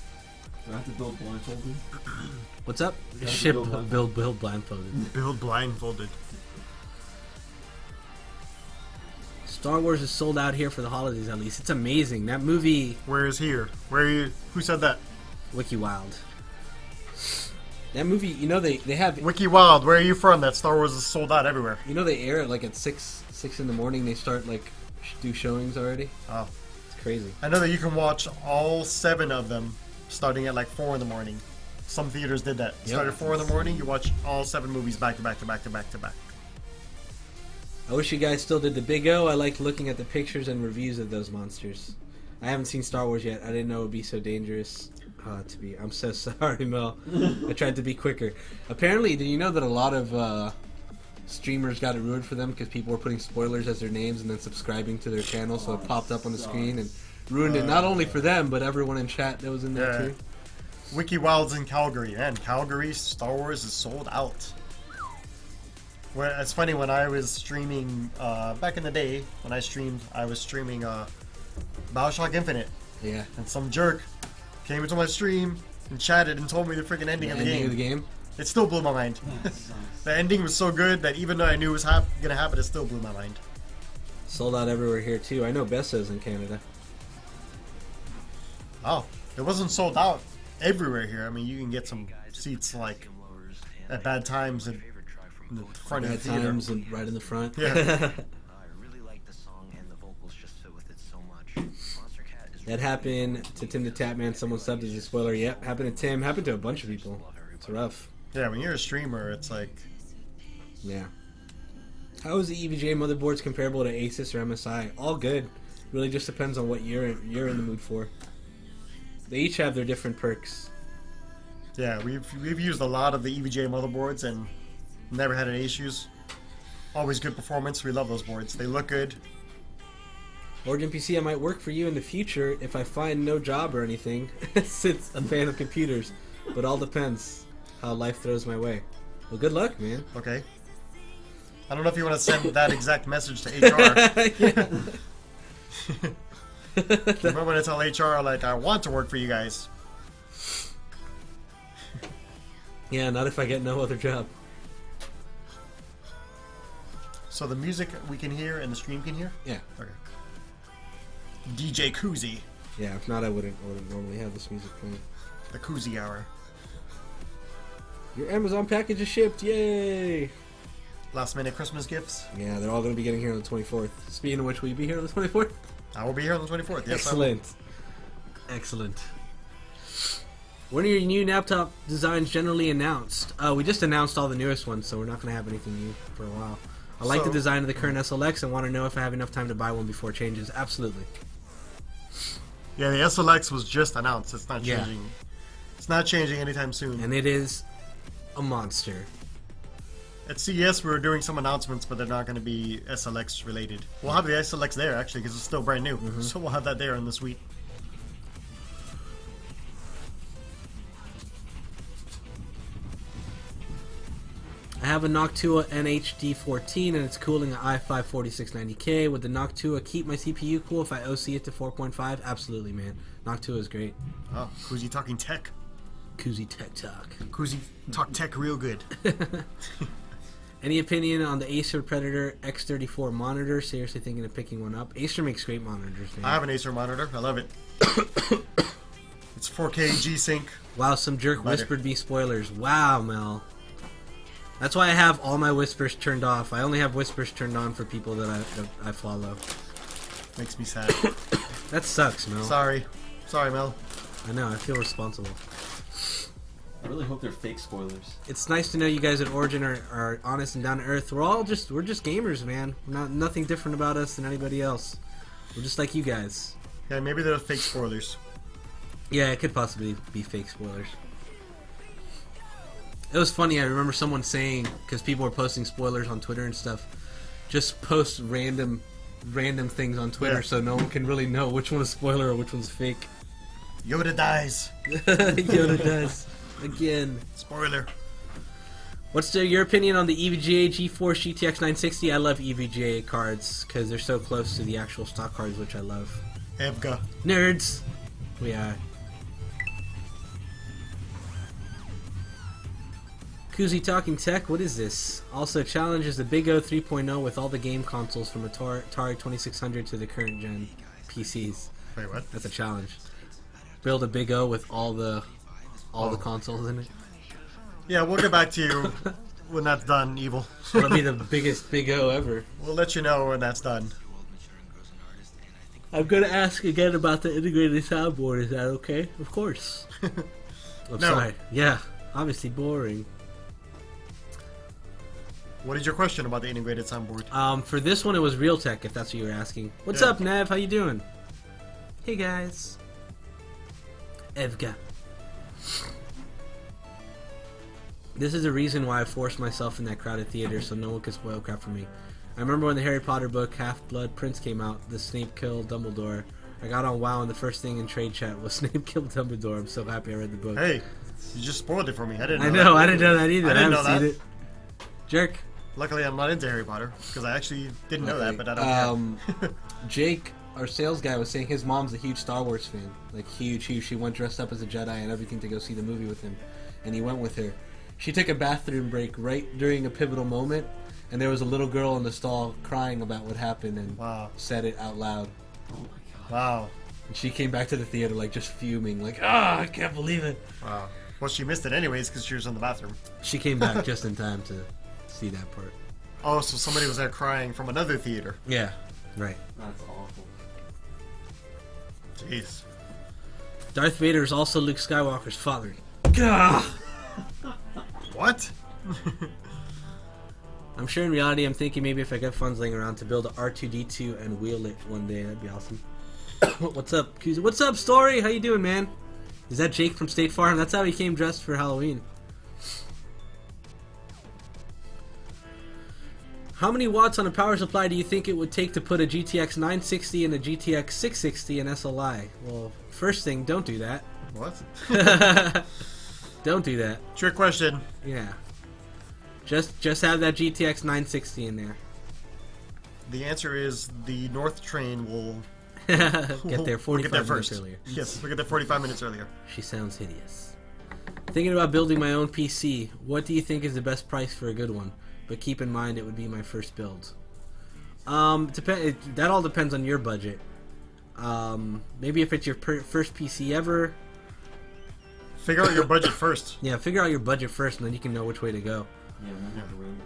Do I have to build blindfolded? What's up? Yeah, Ship, build blindfolded. build, build blindfolded. Build blindfolded. Star Wars is sold out here for the holidays at least. It's amazing. That movie, Where is here? Where are you? Who said that? Wiki Wild. That movie, you know they, they have Wiki Wild, where are you from? That Star Wars is sold out everywhere. You know they air it like at six six in the morning. They start like sh- do showings already. Oh. It's crazy. I know that you can watch all seven of them starting at like 4 in the morning. Some theaters did that. Start at 4 in the morning, you watch all seven movies back to back to back to back to back. I wish you guys still did the Big O. I liked looking at the pictures and reviews of those monsters. I haven't seen Star Wars yet. I didn't know it would be so dangerous. Uh, to be, I'm so sorry, Mel. I tried to be quicker. Apparently, did you know that a lot of uh, streamers got it ruined for them because people were putting spoilers as their names and then subscribing to their channel, so it popped up on the screen and ruined it not only for them but everyone in chat that was in there Yeah. too. Wiki Wild's in Calgary, and Calgary Star Wars is sold out. Well, it's funny when I was streaming uh, back in the day when I streamed, I was streaming uh, Bioshock Infinite, Yeah. and some jerk came into my stream and chatted and told me the freaking ending, The of, the ending game. of the game. It still blew my mind. The ending was so good that even though I knew it was hap- gonna happen, it still blew my mind. Sold out everywhere here too. I know Besso's in Canada. Oh, it wasn't sold out everywhere here. I mean, you can get some seats like at bad times in in the front of the Bad times and right in the front. Yeah. I really like the song and the vocals just fit with it so much. Monstercat is that happened to Tim the Tatman. Someone subbed as a spoiler. Yep. Happened to Tim. Happened to a bunch of people. It's rough. Yeah, when you're a streamer, it's like Yeah. How is the EVGA motherboards comparable to Asus or MSI? All good. Really just depends on what you're in, you're in the mood for. They each have their different perks. Yeah, we've we've used a lot of the EVGA motherboards and never had any issues. Always good performance. We love those boards. They look good. Origin PC, I might work for you in the future if I find no job or anything, since I'm a fan of computers. But all depends how life throws my way. Well, good luck, man. Okay. I don't know if you want to send that exact message to HR. Remember when I tell HR like I want to work for you guys? yeah, not if I get no other job. So the music we can hear and the stream can hear. Yeah, Okay. DJ Koozy, yeah. If not, I wouldn't. I wouldn't normally have this music playing. the Koozy Hour. Your Amazon package is shipped. Yay! Last minute Christmas gifts. Yeah, they're all going to be getting here on the 24th. Speaking of which, will you be here on the 24th? I will be here on the 24th. Yes, I will. Excellent. Excellent. When are your new laptop designs generally announced? Uh, we just announced all the newest ones, so we're not going to have anything new for a while. I like the design of the current SLX and want to know if I have enough time to buy one before it changes. Absolutely. Yeah, the SLX was just announced. It's not changing. Yeah. It's not changing anytime soon. And it is a monster. At CES, we are doing some announcements, but they're not going to be SLX related. We'll have the SLX there actually because it's still brand new, Mm-hmm. so we'll have that there in the suite. I have a Noctua NHD14 and it's cooling an i5 4690K. Would the Noctua keep my CPU cool if I OC it to 4.5? Absolutely, man. Noctua is great. Oh, Koozy talking tech. Koozy Tech Talk. Koozy talk tech real good. Any opinion on the Acer Predator X34 monitor? Seriously thinking of picking one up. Acer makes great monitors, man. I have an Acer monitor. I love it. it's 4K G Sync. wow, some jerk whispered me spoilers. Wow, Mel. That's why I have all my whispers turned off. I only have whispers turned on for people that I, that I follow. Makes me sad. That sucks, Mel. Sorry. Sorry, Mel. I know, I feel responsible. I really hope they're fake spoilers. It's nice to know you guys at Origin are, are honest and down to earth. We're all just we're just gamers, man. We're not nothing different about us than anybody else. We're just like you guys. Yeah, maybe they're fake spoilers. Yeah, it could possibly be fake spoilers. It was funny. I remember someone saying because people were posting spoilers on Twitter and stuff. Just post random, random things on Twitter Yeah. so no one can really know which one is spoiler or which one's fake. Yoda dies. Yoda does again. Spoiler. What's the, your opinion on the EVGA G4 GTX 960? I love E EVGA cards because they're so close to the actual stock cards, which I love. Evga. Nerds, we are. Koozy Talking Tech, what is this? Also challenges the Big O 3.0 with all the game consoles from Atari, Atari 2600 to the current gen PCs. Wait, what? That's a challenge. Build a Big O with all the all the Oh. consoles in it. Yeah, we'll get back to you when that's done, Evil. It'll be the biggest Big O ever. We'll let you know when that's done. I'm gonna ask again about the integrated soundboard. Is that okay? Of course. I'm No. sorry. Yeah, obviously boring. What is your question about the integrated soundboard? Um, for this one, it was Realtek. If that's what you were asking. What's Yeah. up, Nev? How you doing? Hey guys. Evga. This is the reason why I forced myself in that crowded theater so no one could spoil crap for me. I remember when the Harry Potter book Half Blood Prince came out, the Snape killed Dumbledore. I got on WoW and the first thing in trade chat was Snape killed Dumbledore. I'm so happy I read the book. Hey, you just spoiled it for me. I didn't. Know I know, that. I didn't know that either. I I, didn't haven't know seen that. it. Jerk. Luckily, I'm not into Harry Potter because I actually didn't know that, but I don't Um, care. Jake, our sales guy, was saying his mom's a huge Star Wars fan. Like, huge, huge. She went dressed up as a Jedi and everything to go see the movie with him. And he went with her. She took a bathroom break right during a pivotal moment, and there was a little girl in the stall crying about what happened and Wow. said it out loud. Wow. And she came back to the theater, like, just fuming, like, ah, I can't believe it. Wow. Well, she missed it anyways because she was in the bathroom. She came back just in time to see that part. Oh, so somebody was there crying from another theater. Yeah, right. That's awful. Jeez. Darth Vader is also Luke Skywalker's father. Gah! What? I'm sure in reality, I'm thinking maybe if I get funds laying around to build a R2D2 and wheel it one day, that'd be awesome. What's up, Koozy? What's up, Story? How you doing, man? Is that Jake from State Farm? That's how he came dressed for Halloween. How many watts on a power supply do you think it would take to put a GTX 960 and a GTX 660 in SLI? Well, first thing, don't do that. What? don't do that. Trick question. Yeah. Just just have that GTX 960 in there. The answer is the North train will get there will 45 get there minutes first. earlier. Yes, we'll get there 45 minutes earlier. She sounds hideous. Thinking about building my own PC. What do you think is the best price for a good one? But keep in mind it would be my first build. Um, depend. It, that all depends on your budget. Um, maybe if it's your per- first PC ever, Figure out your budget first. yeah, figure out your budget first, and then you can know which way to go. Yeah, we have room.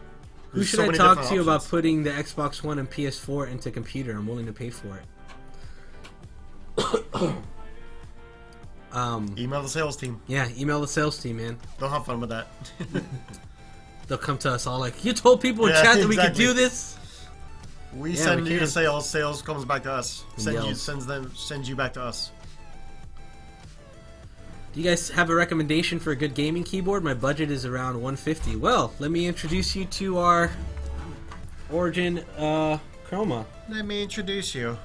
Who There's should so I talk different to about putting the Xbox One and PS4 into computer? I'm willing to pay for it. um, Email the sales team. yeah, email the sales team, man. They'll have fun with that. They'll come to us all like, "You told people in Yeah, chat that we could do this." We Yeah, send we you can. to sales. Sales comes back to us. Send you sends them sends you back to us. Do you guys have a recommendation for a good gaming keyboard? My budget is around 150. Well, let me introduce you to our Origin uh, Chroma. Let me introduce you.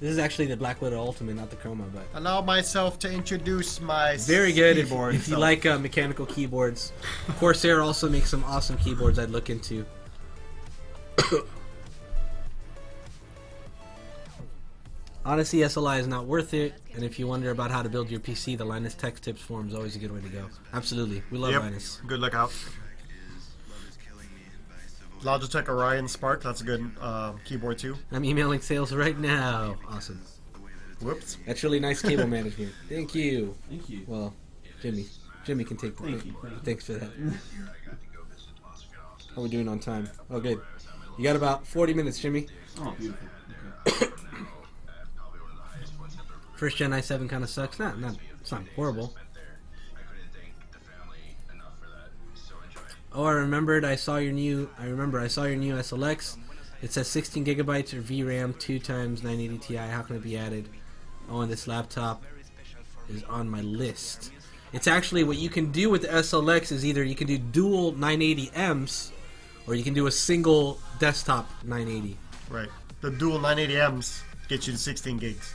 This is actually the Black Widow Ultimate, not the Chroma, but Allow myself to introduce my very good if, keyboard if you like uh, mechanical keyboards. Corsair also makes some awesome keyboards I'd look into. Odyssey SLI is not worth it, and if you wonder about how to build your PC, the Linus Tech Tips forum is always a good way to go. Absolutely, we love Yep. Linus. Good luck out. Logitech Orion Spark. That's a good uh, keyboard too. I'm emailing sales right now. Awesome. Whoops. That's really nice cable management. Thank you. Thank you. Well, Jimmy, Jimmy can take the Thank you. Thanks for that. How are we doing on time? Oh, good. You got about 40 minutes, Jimmy. Oh, beautiful. Okay. First gen i7 kind of sucks. Not, not, it's not horrible. Oh, I remembered. I saw your new. I remember. I saw your new SLX. It says 16 gigabytes of VRAM, two times 980 Ti. How can it be added? Oh, and this laptop is on my list. It's actually what you can do with the SLX is either you can do dual 980Ms, or you can do a single desktop 980. Right. The dual 980Ms get you to 16 gigs.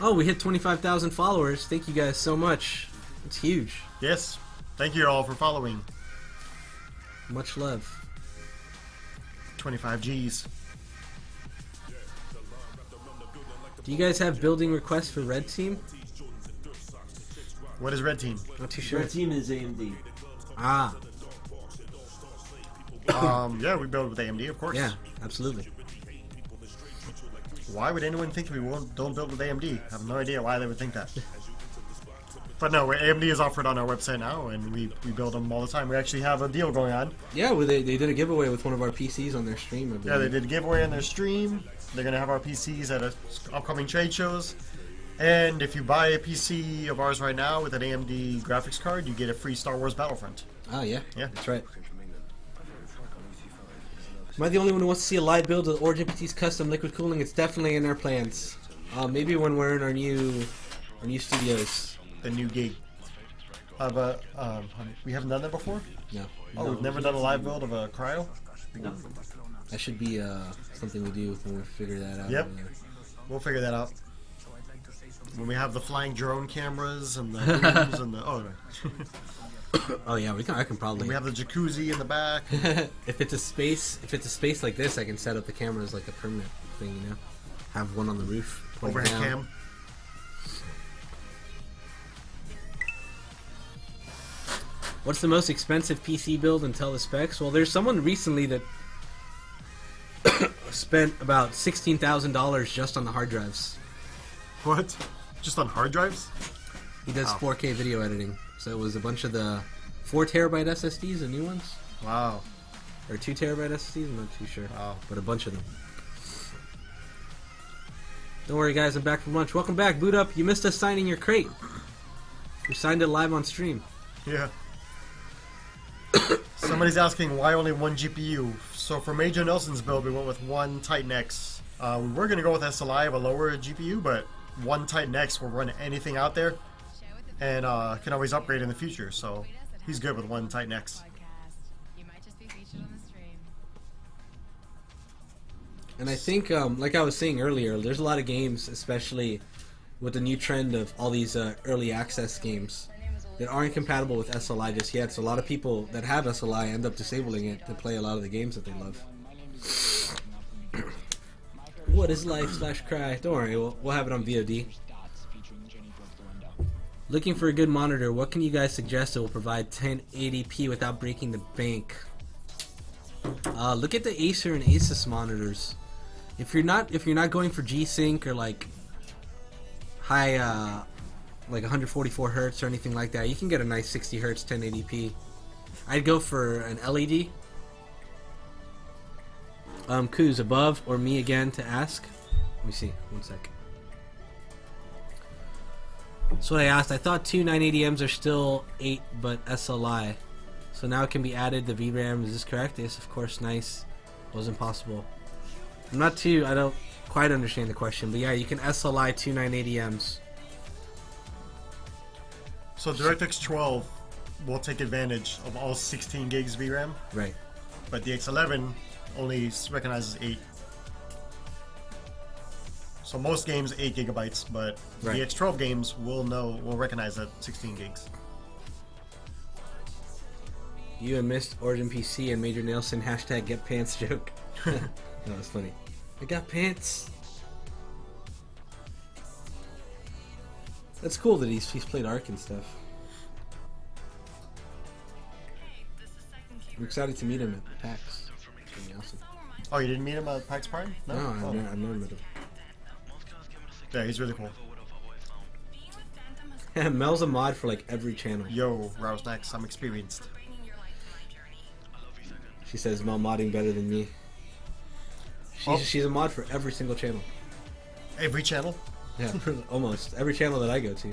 Oh, we hit 25,000 followers. Thank you guys so much. It's huge. Yes. Thank you all for following. Much love. 25 G's. Do you guys have building requests for Red Team? What is Red Team? Not too sure. Red team is AMD. Ah, um, yeah, we build with AMD, of course. yeah, absolutely. Why would anyone think we won't don't build with AMD? I have no idea why they would think that. But no, AMD is offered on our website now, and we, we build them all the time. We actually have a deal going on. Yeah, well, they, they did a giveaway with one of our PCs on their stream. Yeah, they did a giveaway on their stream. They're gonna have our PCs at a, upcoming trade shows. And if you buy a PC of ours right now with an AMD graphics card, you get a free Star Wars Battlefront. Oh, yeah. Yeah. That's right. Am I the only one who wants to see a live build of Origin PC's custom liquid cooling? It's definitely in our plans. Uh, maybe when we're in our new our new studios. The new gig. Of a, um, we haven't done that before. No, Oh, we've never done a live build of a cryo. No. that should be uh, something we do when we figure that out. Yep. We'll figure that out. When we have the flying drone cameras and the booms and the oh, right. Oh yeah, we can. I can probably. We have the jacuzzi in the back. if it's a space, if it's a space like this, I can set up the cameras like a permanent thing. You know, have one on the roof. Overhead cam. What's the most expensive PC build and tell the specs? Well, there's someone recently that spent about sixteen thousand dollars just on the hard drives. What? Just on hard drives? He does Wow. 4K video editing, so it was a bunch of the four terabyte SSDs, the new ones, Wow. or two terabyte SSDs. I'm not too sure, Wow. but a bunch of them. Don't worry, guys. I'm back from lunch. Welcome back. Boot up. You missed us signing your crate. We signed it live on stream. Yeah. Somebody's asking why only one GPU. So for Major Nelson's build, we went with one Titan X. Uh, we were gonna go with SLI of a lower GPU, but one Titan X will run anything out there, and uh, can always upgrade in the future. So he's good with one Titan X. And I think, um, like I was saying earlier, there's a lot of games, especially with the new trend of all these uh, early access games, that aren't compatible with SLI just yet. So a lot of people that have SLI end up disabling it to play a lot of the games that they love. what is life slash cry? Don't worry, we'll, we'll have it on VOD. Looking for a good monitor, what can you guys suggest that will provide 1080p without breaking the bank? Uh, look at the Acer and Asus monitors. If you're not if you're not going for G-Sync or like high uh, like 144 hertz or anything like that, you can get a nice 60 hertz 1080p. I'd go for an LED. Um, Kuz above or me again to ask. Let me see. One sec. So I asked. I thought two 980Ms are still eight, but SLI. So now it can be added. The VRAM is this correct? Yes, of course. Nice. Wasn't possible. I'm not too. I don't quite understand the question, but yeah, you can SLI two 980Ms. So DirectX 12 will take advantage of all 16 gigs VRAM, Right. but DX11 only recognizes 8. So most games 8 gigabytes, but Right. DX12 games will know will recognize that 16 gigs. You and missed Origin PC and Major Nelson hashtag get pants joke. that was funny. I got pants. That's cool that he's he's played Ark and stuff. I'm excited to meet him at PAX. It's gonna be awesome. Oh, you didn't meet him at PAX Prime? No, Oh. I've never, I've never met Yeah, he's really cool. him. Mel's a mod for like every channel. Yo, Rouse Next, I'm experienced. She says Mel modding better than me. She's, Oh. she's a mod for every single channel. Every channel. Yeah, almost every channel that I go to.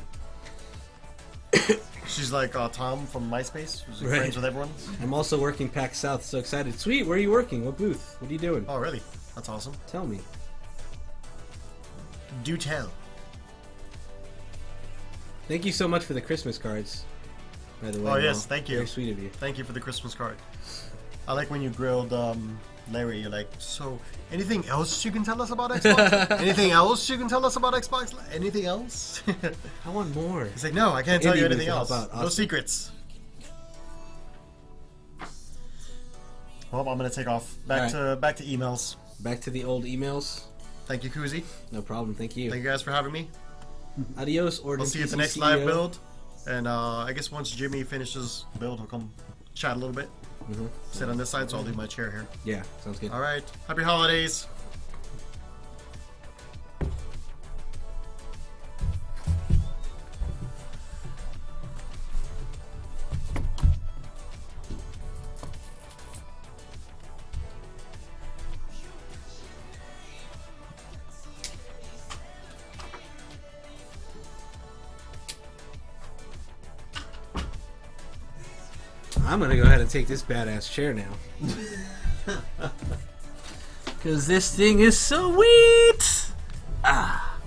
She's like uh, Tom from MySpace, who's like Right. friends with everyone. I'm also working PAX South. So excited! Sweet, where are you working? What booth? What are you doing? Oh, really? That's awesome. Tell me. Do tell. Thank you so much for the Christmas cards. By the way. Oh, yes, Mel. thank you. Very sweet of you. Thank you for the Christmas card. I like when you grilled um, Larry. You're like, so anything else you can tell us about Xbox? anything else you can tell us about Xbox? Anything else? I want more. He's like, no, I can't tell Indie you anything else. help out. No secrets. Well, I'm gonna take off. Back Alright. to back to emails. Back to the old emails. Thank you, Koozy. No problem. Thank you. Thank you guys for having me. Adios, Origin I'll see you at the next live build. And uh, I guess once Jimmy finishes build, he'll come chat a little bit. Mhm. Sit on this side, so I'll leave my chair here. Yeah, sounds good. All right. Happy holidays. I'm gonna go ahead and take this badass chair now. Because this thing is so sweet! Ah.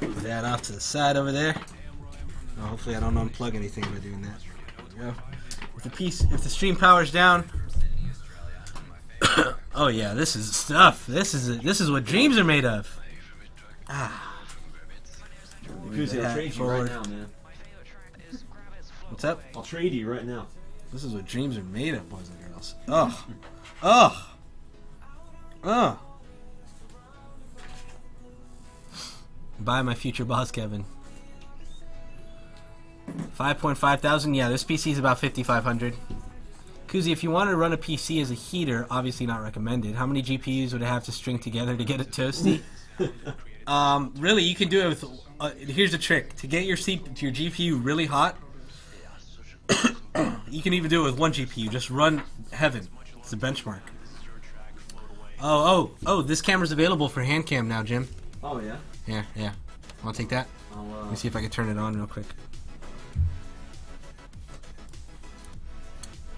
Move that off to the side over there. Oh, hopefully I don't unplug anything by doing that. There we go. If the piece, if the stream powers down. oh yeah, this is stuff. This is this is what dreams are made of. Ah. Koozy, I'll that trade you right now, man. What's up? I'll trade you right now. This is what dreams are made of, boys and girls. Ugh. Ugh. Ugh. Buy my future boss, Kevin. 5.5 thousand? Yeah, this PC is about 5,500. Koozy, if you wanted to run a PC as a heater, obviously not recommended. How many GPUs would it have to string together to get it toasty? um, really, you can do it with. Uh, here's the trick: to get your C- your GPU really hot, you can even do it with one GPU. Just run Heaven. It's a benchmark. Oh, oh, oh! This camera's available for hand cam now, Jim. Oh yeah. Yeah, yeah. Want to take that? Uh, Let me see if I can turn it on real quick.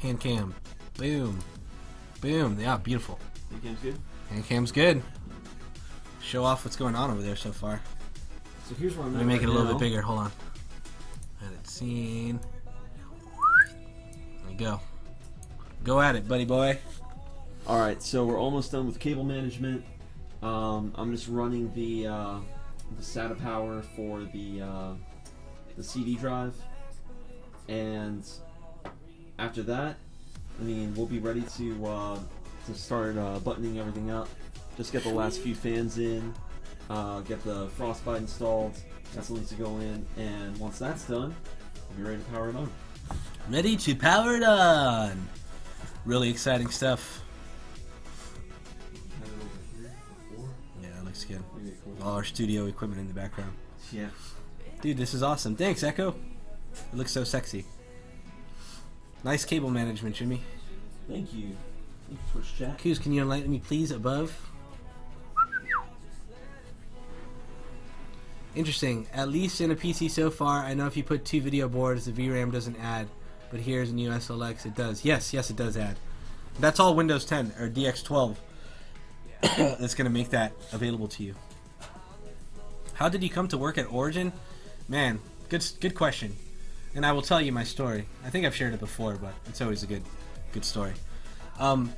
Hand cam. Boom. Boom. Yeah, beautiful. Your game's good. Hand cam's good. Show off what's going on over there so far. So here's where I'm Let me make right it a little now. bit bigger. Hold on. Edit scene. Go. Go at it, buddy boy. All right, so we're almost done with cable management. Um, I'm just running the uh, the SATA power for the uh, the CD drive, and after that, I mean, we'll be ready to uh, to start uh, buttoning everything up. Just get the last few fans in, uh, get the frostbite installed. That's what needs to go in, and once that's done, we'll be ready to power it on. Ready to power it on. Really exciting stuff. Yeah, it looks good. All our studio equipment in the background. Yeah. Dude, this is awesome. Thanks, Echo. It looks so sexy. Nice cable management, Jimmy. Thank you. Thank you, Twitch chat. Coos, can you enlighten me, please, above? Interesting. At least in a PC so far, I know if you put two video boards, the VRAM doesn't add. But here's in USLX, it does. Yes, yes, it does add. That's all Windows 10 or DX12 that's going to make that available to you. How did you come to work at Origin? Man, good good question. And I will tell you my story. I think I've shared it before, but it's always a good good story. Um,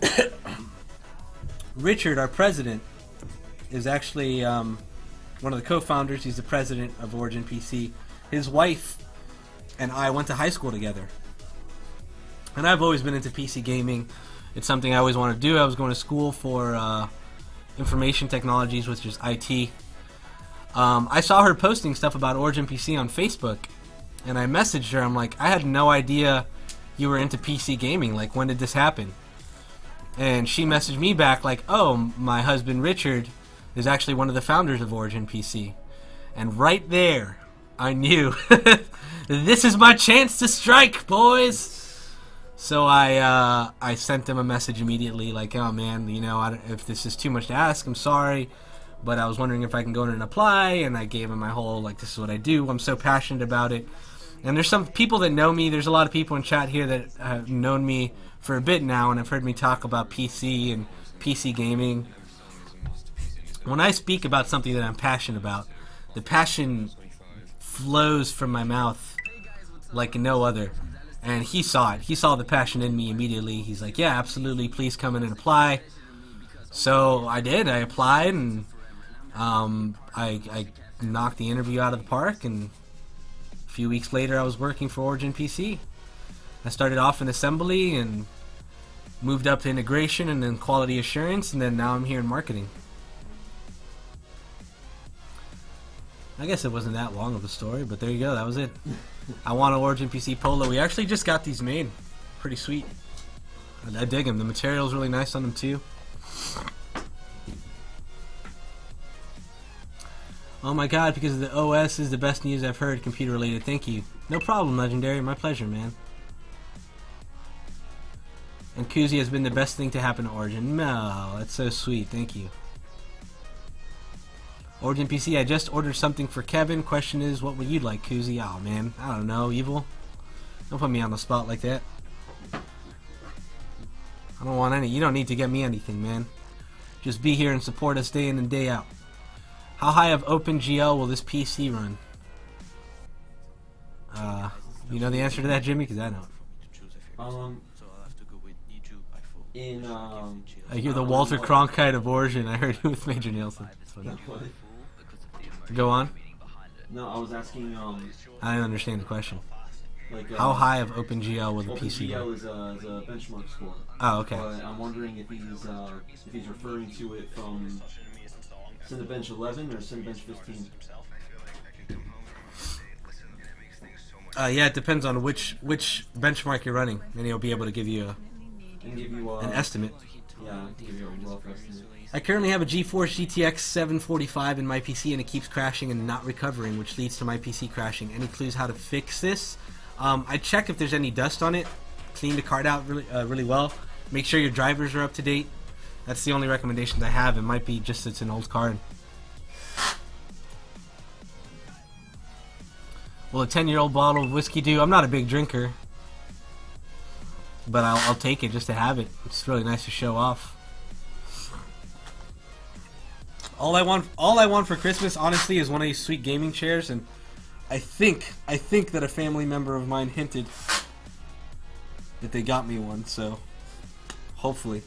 Richard, our president, is actually um, one of the co-founders. He's the president of Origin PC. His wife and I went to high school together, and I've always been into PC gaming. It's something I always wanted to do. I was going to school for uh, information technologies, which is IT. Um, I saw her posting stuff about Origin PC on Facebook, and I messaged her. I'm like, I had no idea you were into PC gaming. Like, when did this happen? And she messaged me back like, "Oh, my husband Richard is actually one of the founders of Origin PC." And right there, I knew this is my chance to strike, boys. So I uh, I sent him a message immediately, like, "Oh man, you know, if this is too much to ask, I'm sorry, but I was wondering if I can go in and apply." And I gave him my whole like, "This is what I do. I'm so passionate about it." And there's some people that know me. There's a lot of people in chat here that have known me for a bit now and have heard me talk about PC and PC gaming. When I speak about something that I'm passionate about, the passion flows from my mouth like no other. And he saw it. He saw the passion in me immediately. He's like, "Yeah, absolutely. Please come in and apply." So I did. I applied, and um, I, I knocked the interview out of the park. And a few weeks later, I was working for Origin PC. I started off in assembly and moved up to integration and then quality assurance, and then now I'm here in marketing. I guess it wasn't that long of a story, but there you go. That was it. I want an Origin PC Polo. We actually just got these made. Pretty sweet. I, I dig them. The material's really nice on them too. Oh my god, because the OS is the best news I've heard computer related. Thank you. No problem, Legendary. My pleasure, man. And Koozy has been the best thing to happen to Origin. No, that's so sweet. Thank you. Origin PC, I just ordered something for Kevin. Question is, what would you like, Koozy? Oh man, I don't know. Evil. Don't put me on the spot like that. I don't want any. You don't need to get me anything, man. Just be here and support us day in and day out. How high of OpenGL will this PC run? Uh, you know the answer to that, Jimmy? Because I don't. Um, in um, I hear the Walter Cronkite of Origin. I heard you with Major Nelson. Go on. No, I was asking. Um, I don't understand the question. Like uh, How high of OpenGL will the PC OpenGL is a, is a benchmark score. Oh, okay. But I'm wondering if he's uh, if he's referring to it from Cinebench 11 or Cinebench 15. Uh, yeah, it depends on which which benchmark you're running, and he'll be able to give you a, give you uh, an estimate. Yeah, give you a rough estimate. I currently have a GeForce GTX 745 in my PC, and it keeps crashing and not recovering, which leads to my PC crashing. Any clues how to fix this? Um, I check if there's any dust on it. Clean the card out really uh, really well. Make sure your drivers are up to date. That's the only recommendations I have. It might be just it's an old card. Will a 10 year old bottle of whiskey do? I'm not a big drinker. But I'll, I'll take it just to have it. It's really nice to show off. All I want, all I want for Christmas, honestly, is one of these sweet gaming chairs, and I think, I think that a family member of mine hinted that they got me one. So, hopefully,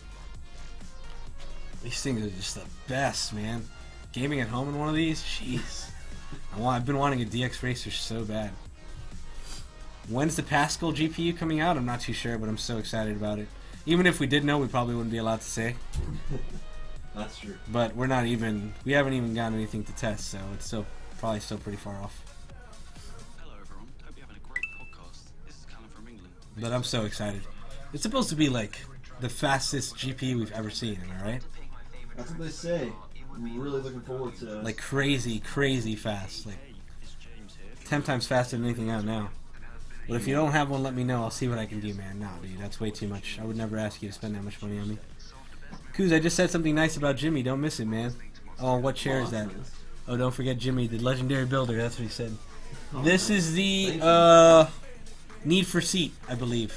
these things are just the best, man. Gaming at home in one of these, jeez. I want, I've been wanting a DX Racer so bad. When's the Pascal GPU coming out? I'm not too sure, but I'm so excited about it. Even if we did know, we probably wouldn't be allowed to say. That's true. But we're not even, we haven't even gotten anything to test, so it's still probably still pretty far off. Hello everyone, hope you're having a great podcast. This is Callum from England. But I'm so excited. It's supposed to be like the fastest GPU we've ever seen, am I right? That's what they say. I'm really looking forward to Like crazy, crazy fast. Like 10 times faster than anything out now. But if you don't have one, let me know. I'll see what I can do, man. Nah, dude, that's way too much. I would never ask you to spend that much money on me. Kuz, I just said something nice about Jimmy. Don't miss it, man. Oh, what chair is that? Oh, don't forget Jimmy, the legendary builder. That's what he said. This is the uh, Need for Seat, I believe.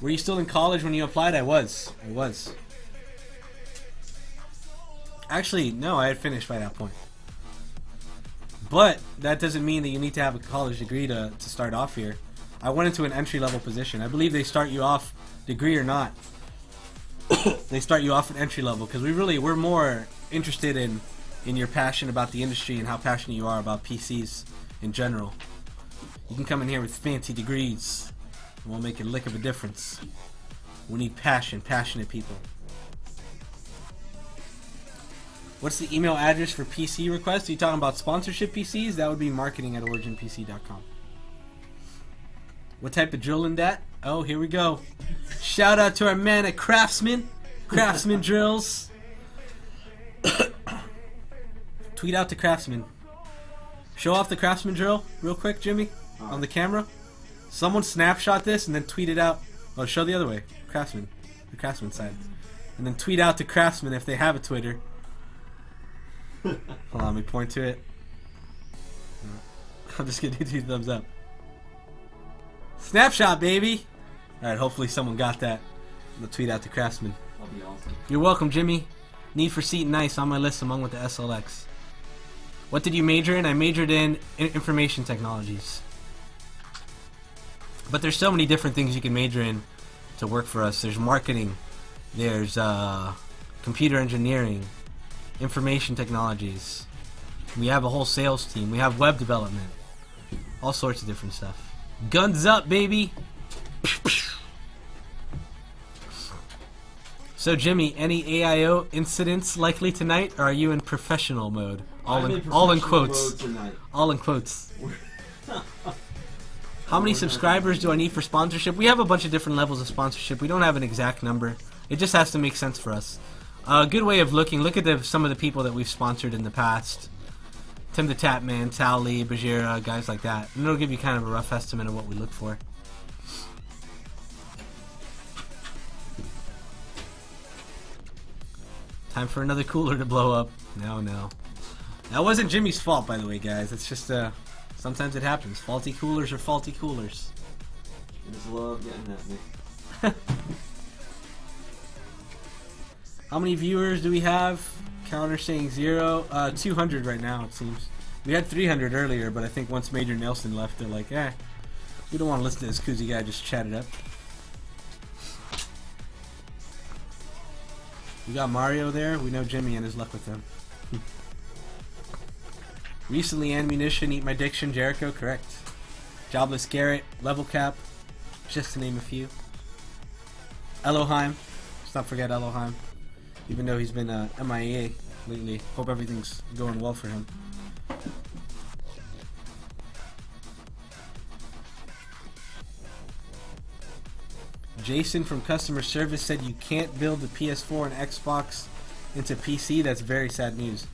Were you still in college when you applied? I was. I was. Actually, no, I had finished by that point. But that doesn't mean that you need to have a college degree to, to start off here. I went into an entry level position. I believe they start you off, degree or not. they start you off at entry level because we really we're more interested in in your passion about the industry and how passionate you are about PCs in general. You can come in here with fancy degrees. Won't make a lick of a difference. We need passion, passionate people. What's the email address for PC requests? Are you talking about sponsorship PCs? That would be marketing at originpc.com. What type of drilling that? Oh, here we go. Shout out to our man at Craftsman. Craftsman Drills. Tweet out to Craftsman. Show off the Craftsman drill real quick, Jimmy, on the camera. Someone snapshot this and then tweet it out. Oh, show the other way. Craftsman. The Craftsman side. And then tweet out to Craftsman if they have a Twitter. Hold on, let me point to it. I'm just gonna do two thumbs up. Snapshot, baby! Alright, hopefully someone got that. I'm gonna tweet out to Craftsman. That'll be awesome. You're welcome, Jimmy. Need for Seat Nice on my list along with the SLX. What did you major in? I majored in in- information technologies. But there's so many different things you can major in to work for us. There's marketing, there's uh, computer engineering, information technologies. We have a whole sales team. We have web development, all sorts of different stuff. Guns up, baby! So, Jimmy, any AIO incidents likely tonight, or are you in professional mode? All I'm in, all in quotes. All in quotes. How many subscribers do I need for sponsorship? We have a bunch of different levels of sponsorship. We don't have an exact number. It just has to make sense for us. A good way of looking, look at the, some of the people that we've sponsored in the past. Tim the Tatman, Tal Lee, Bajheera, guys like that. And it'll give you kind of a rough estimate of what we look for. Time for another cooler to blow up. No, no. That wasn't Jimmy's fault, by the way, guys. It's just, uh, sometimes it happens. Faulty coolers are faulty coolers. I just love getting at me. How many viewers do we have? Counter saying zero. Uh, 200 right now, it seems. We had 300 earlier, but I think once Major Nelson left, they're like, eh, we don't want to listen to this Koozy guy just chat it up. We got Mario there. We know Jimmy and his luck with him. Recently, ammunition, eat my diction, Jericho, correct. Jobless Garrett, level cap, just to name a few. Elohim, let's not forget Elohim, even though he's been uh, MIA lately. Hope everything's going well for him. Jason from customer service said you can't build the PS4 and Xbox into PC. That's very sad news.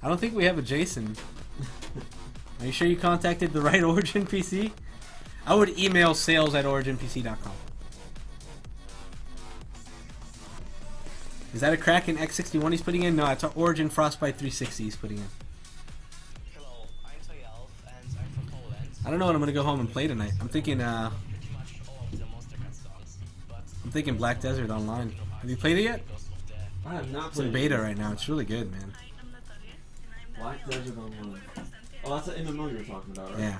I don't think we have a Jason. Are you sure you contacted the right Origin PC? I would email sales at originpc.com. Is that a Kraken X61 he's putting in? No, it's an Origin Frostbite 360 he's putting in. Hello, I'm Toyelf and I'm from Poland. I don't know what I'm gonna go home and play tonight. I'm thinking, uh, Pretty much all of the Monstercat songs, but I'm thinking Black Desert Online. Have you played it yet? because of the I have not It's in beta right now. It's really good, man. Black Desert Online. Oh, that's the MMO you were talking about, right? Yeah.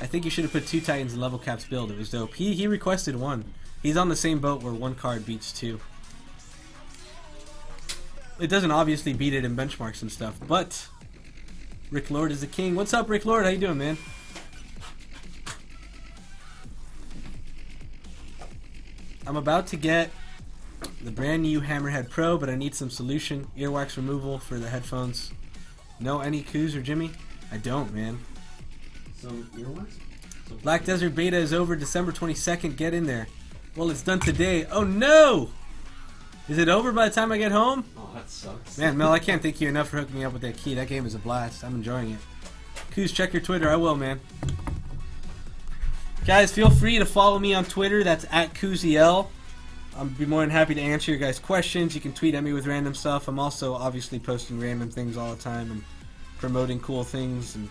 I think you should have put two Titans in level caps build. It was dope. He he requested one. He's on the same boat where one card beats two. It doesn't obviously beat it in benchmarks and stuff, but Rick Lord is the king. What's up, Rick Lord? How you doing, man? I'm about to get the brand new Hammerhead Pro, but I need some solution earwax removal for the headphones. No, any Coos or Jimmy? I don't, man. So, earwax? Black Desert Beta is over December 22nd. Get in there. Well, it's done today. Oh no! Is it over by the time I get home? Oh, that sucks. Man, Mel, I can't thank you enough for hooking me up with that key. That game is a blast. I'm enjoying it. Coos, check your Twitter. I will, man. Guys, feel free to follow me on Twitter. That's at KooziL. I'll be more than happy to answer your guys' questions. You can tweet at me with random stuff. I'm also obviously posting random things all the time and promoting cool things and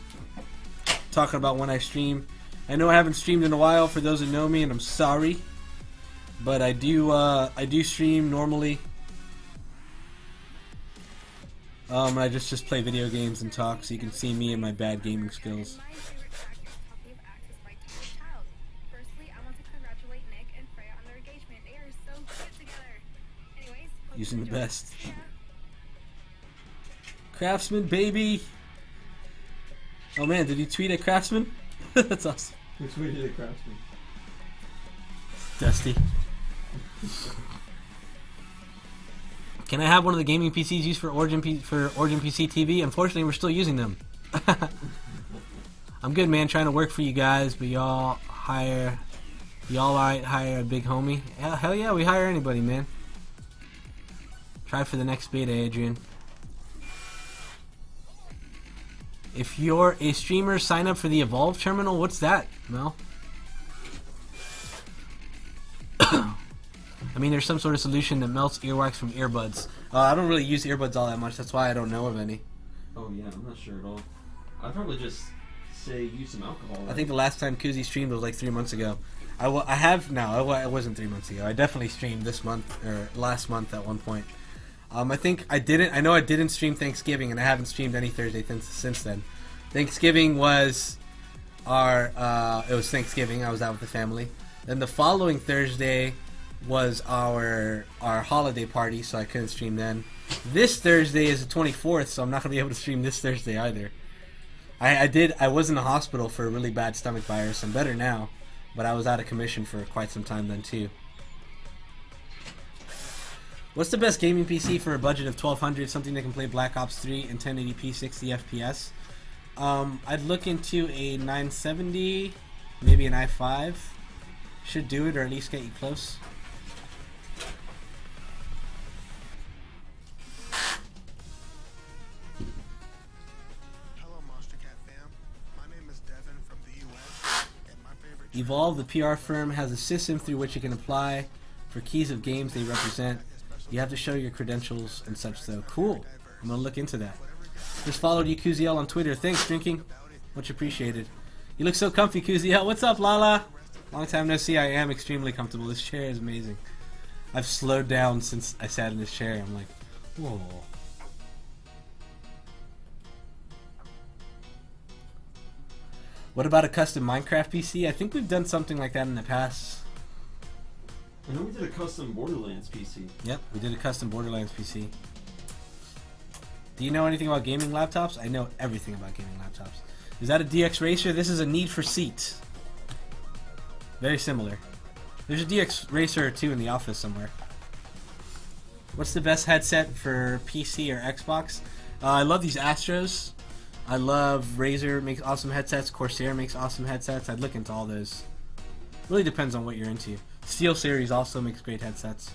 talking about when I stream. I know I haven't streamed in a while for those that know me, and I'm sorry. But I do uh, I do stream normally. Um, I just just play video games and talk, so you can see me and my bad gaming skills. Firstly, I want to congratulate Nick and Freya on their engagement. They are so cute together. Anyways, hope you Using the best. Craftsman, baby. Oh man, did he tweet at Craftsman? That's awesome. Who tweeted at Craftsman? Dusty. Can I have one of the gaming PCs used for Origin P- for Origin PC TV? Unfortunately, we're still using them. I'm good, man. Trying to work for you guys, but y'all hire, y'all might hire a big homie. Hell, hell yeah, we hire anybody, man. Try for the next beta, Adrian. If you're a streamer, sign up for the Evolve terminal. What's that, Mel? I mean, there's some sort of solution that melts earwax from earbuds. Uh, I don't really use earbuds all that much. That's why I don't know of any. Oh, yeah, I'm not sure at all. I'd probably just say use some alcohol. I think the last time Koozy streamed was like three months ago. I, I have no, it, it wasn't three months ago. I definitely streamed this month or last month at one point. Um, I think I didn't. I know I didn't stream Thanksgiving, and I haven't streamed any Thursday since, since then. Thanksgiving was our. Uh, it was Thanksgiving. I was out with the family. Then the following Thursday was our our holiday party, so I couldn't stream then. This Thursday is the 24th, so I'm not gonna be able to stream this Thursday either. I, I did. I was in the hospital for a really bad stomach virus. I'm better now, but I was out of commission for quite some time then too. What's the best gaming PC for a budget of 1200? Something that can play Black Ops 3 in 1080p 60 FPS. Um, I'd look into a 970, maybe an i5. Should do it, or at least get you close. Evolve, the PR firm, has a system through which you can apply for keys of games they represent. You have to show your credentials and such, though. Cool. I'm gonna look into that. Just followed you, Kuziel, on Twitter. Thanks, drinking. Much appreciated. You look so comfy, Kuziel. What's up, Lala? Long time no see. I am extremely comfortable. This chair is amazing. I've slowed down since I sat in this chair. I'm like, whoa. What about a custom Minecraft PC? I think we've done something like that in the past. I know we did a custom Borderlands PC. Yep, we did a custom Borderlands PC. Do you know anything about gaming laptops? I know everything about gaming laptops. Is that a DX Racer? This is a Need for Seat. Very similar. There's a DX Racer or two in the office somewhere. What's the best headset for PC or Xbox? Uh, I love these Astros. I love Razer makes awesome headsets. Corsair makes awesome headsets. I'd look into all those. Really depends on what you're into. SteelSeries also makes great headsets.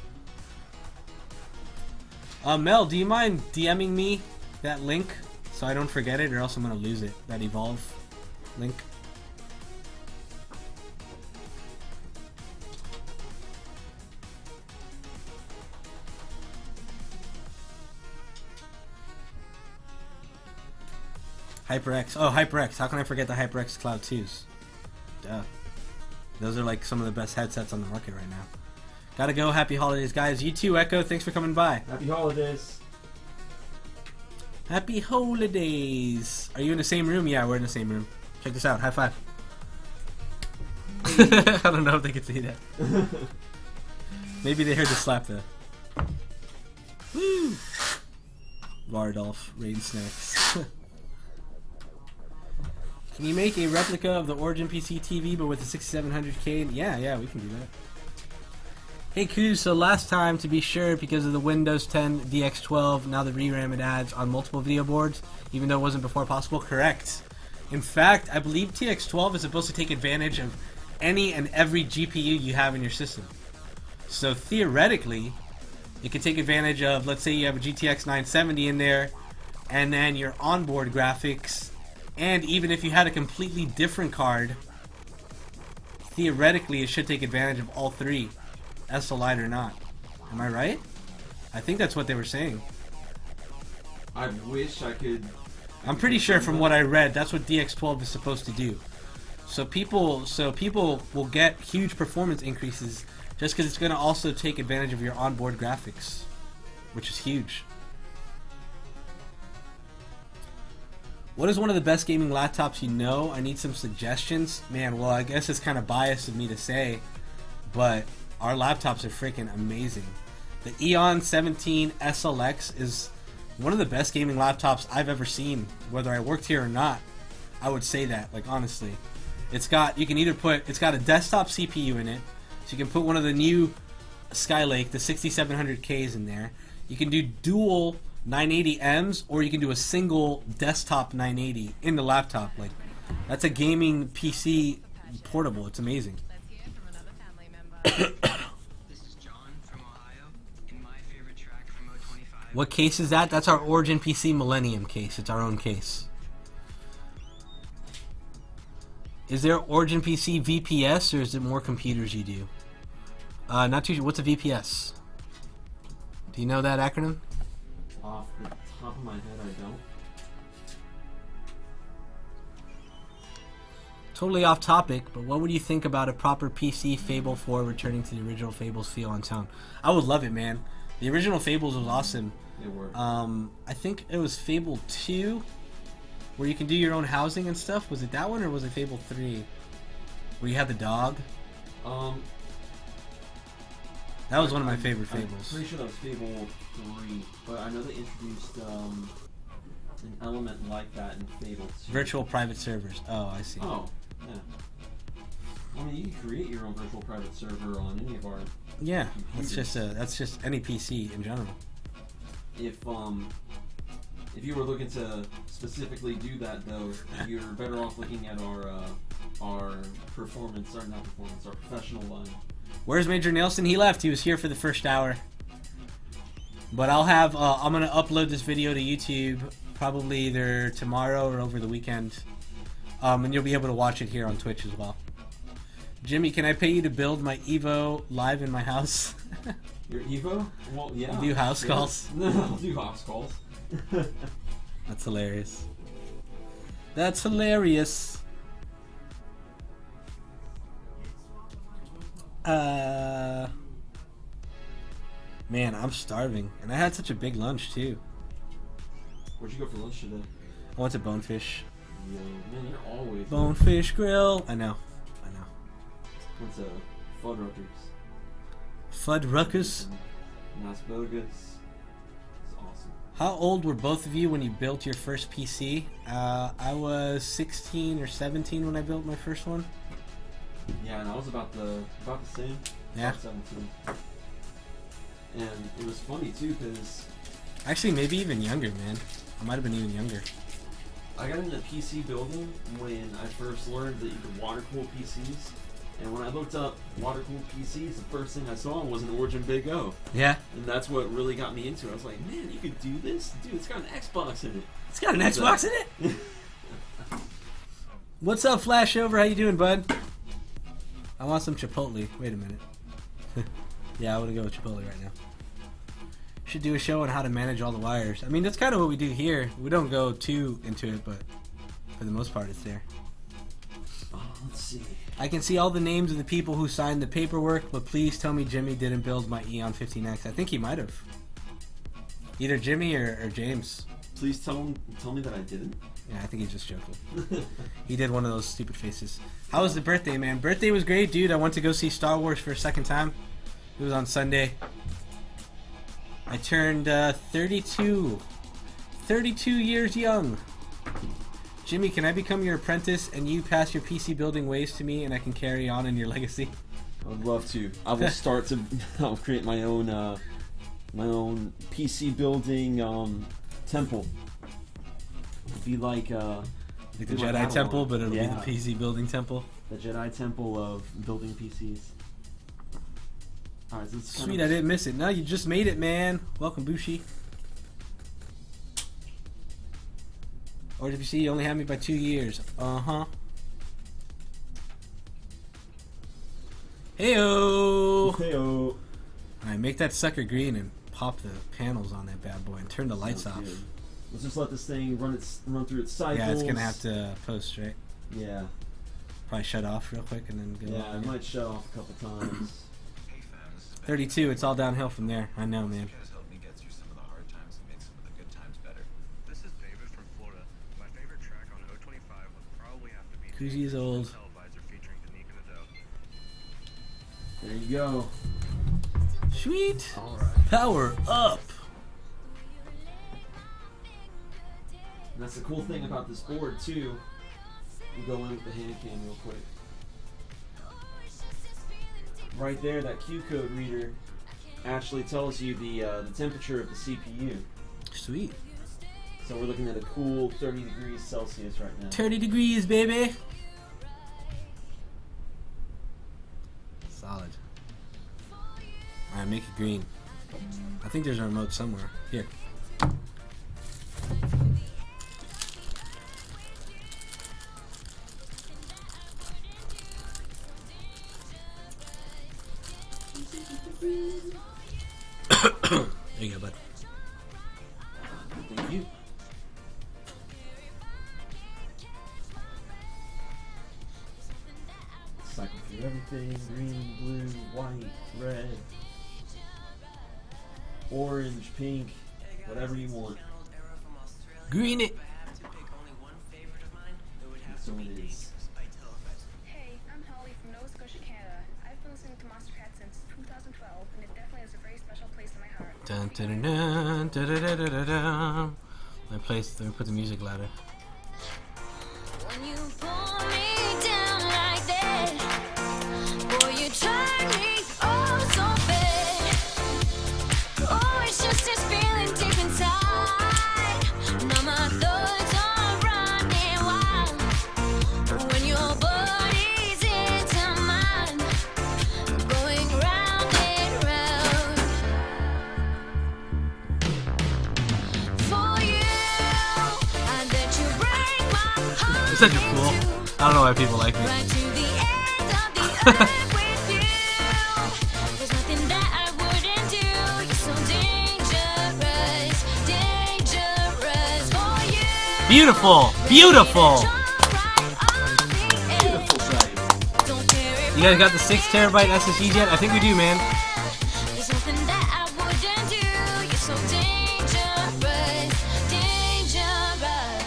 Uh, Mel, do you mind DMing me that link so I don't forget it, or else I'm gonna lose it? That Evolve link. HyperX. Oh, HyperX. How can I forget the HyperX Cloud 2s? Duh. Those are like some of the best headsets on the market right now. Gotta go. Happy holidays, guys. You too, Echo. Thanks for coming by. Happy holidays. Happy holidays. Are you in the same room? Yeah, we're in the same room. Check this out. High five. I don't know if they could see that. Maybe they heard the slap though. Woo! Vardolph, Rain Snacks. Can you make a replica of the Origin PC TV but with a 6700K? Yeah, yeah, we can do that. Hey Kuz, so last time to be sure because of the Windows 10 DX12, now the VRAM it adds on multiple video boards, even though it wasn't before possible? Correct. In fact, I believe DX12 is supposed to take advantage of any and every GPU you have in your system. So theoretically, it could take advantage of, let's say you have a GTX 970 in there, and then your onboard graphics, and even if you had a completely different card, theoretically it should take advantage of all three, SLite or not. Am I right? I think that's what they were saying. I wish I could. I'm pretty sure from what I read, that's what DX12 is supposed to do. So people, so people will get huge performance increases just because it's going to also take advantage of your onboard graphics, which is huge. What is one of the best gaming laptops you know? I need some suggestions. Man, well, I guess it's kind of biased of me to say, but our laptops are freaking amazing. The Eon 17 SLX is one of the best gaming laptops I've ever seen, whether I worked here or not. I would say that, like honestly. It's got you can either put it's got a desktop CPU in it, so you can put one of the new Skylake, the 6700Ks in there. You can do dual 980Ms or you can do a single desktop 980 in the laptop. Like that's a gaming PC portable. It's amazing. This is John from Ohio, and my favorite track from 025. What case is that? That's our Origin PC Millennium case. It's our own case. Is there Origin PC VPS or is it more computers you do? Uh, not too sure. What's a VPS? Do you know that acronym? Off the top of my head, I don't. Totally off topic, but what would you think about a proper PC Fable 4 returning to the original Fables feel on sound? I would love it, man. The original Fables was awesome. They were. Um, I think it was Fable 2, where you can do your own housing and stuff. Was it that one or was it Fable 3? Where you had the dog? um, That was one of my favorite I'm Fables. pretty sure that was Fable 3, but I know they introduced um, an element like that in Fable 2. Virtual private servers. Oh, I see. Oh, yeah. I mean, you can create your own virtual private server on any of our. Yeah, that's just a, that's just any PC in general. If um, if you were looking to specifically do that, though, you're better off looking at our uh, our performance, or not performance, our professional line. Where's Major Nelson? He left. He was here for the first hour. But I'll have. Uh, I'm gonna upload this video to YouTube probably either tomorrow or over the weekend, um, and you'll be able to watch it here on Twitch as well. Jimmy, can I pay you to build my Evo live in my house? Your Evo? Well, yeah. You do house Yeah. calls? No, I'll do house calls. That's hilarious. That's hilarious. Uh, man, I'm starving, and I had such a big lunch too. Where'd you go for lunch today? I went to Bonefish. Yo, man, you're always Bonefish Grill. I know, I know. Went to Fuddruckers. Fudd Ruckus. Vegas. It's awesome. How old were both of you when you built your first PC? Uh, I was 16 or 17 when I built my first one. Yeah, and I was about the about the same. Yeah. 17. And it was funny too because Actually, maybe even younger, man. I might have been even younger. I got into PC building when I first learned that you could water cool PCs. And when I looked up water cooled PCs, the first thing I saw was an Origin Big O. Yeah. And that's what really got me into it. I was like, man, you could do this? Dude, it's got an Xbox in it. It's got an Xbox in it. What's up, Flashover? How you doing, bud? I want some Chipotle. Wait a minute. yeah, I want to go with Chipotle right now. Should do a show on how to manage all the wires. I mean, that's kind of what we do here. We don't go too into it, but for the most part, it's there. Oh, let's see. I can see all the names of the people who signed the paperwork, but please tell me Jimmy didn't build my Eon 15X. I think he might have. Either Jimmy or, or James. Please tell him, tell me that I didn't. Yeah, I think he's just joking. he did one of those stupid faces. How was the birthday, man? Birthday was great, dude. I went to go see Star Wars for a second time. It was on Sunday. I turned uh, 32. 32 years young. Jimmy, can I become your apprentice and you pass your PC building ways to me and I can carry on in your legacy? I would love to. I will start to. I'll create my own, uh, my own PC building um, temple. It'd be like uh, Like the do like Jedi Padawan. Temple, but it'll Yeah. be the PC building temple. the Jedi temple of building PCs. All right, so Sweet, of- I didn't miss it. No, you just made it, man. Welcome, Bushi. Or did you see you only had me by two years? Uh huh. Heyo! Heyo. Alright, make that sucker green and pop the panels on that bad boy and turn the lights Sounds off. good. Let's just let this thing run its run through its cycles. Yeah, it's gonna have to post, right? Yeah. Probably shut off real quick and then go. Yeah, it might shut off a couple times. 32, it's all downhill from there. I know, man. Koozy's old. There you go. Sweet. Power up. And that's the cool thing about this board too. You go in with the hand cam real quick. Right there, that Q code reader actually tells you the uh, the temperature of the CPU. Sweet. So we're looking at a cool 30 degrees Celsius right now. 30 degrees, baby. Solid. Alright, make it green. I think there's a remote somewhere. Here. Guys got the six terabyte SSD yet? I think we do, man. There's nothing that I wouldn't do. You're so dangerous, dangerous.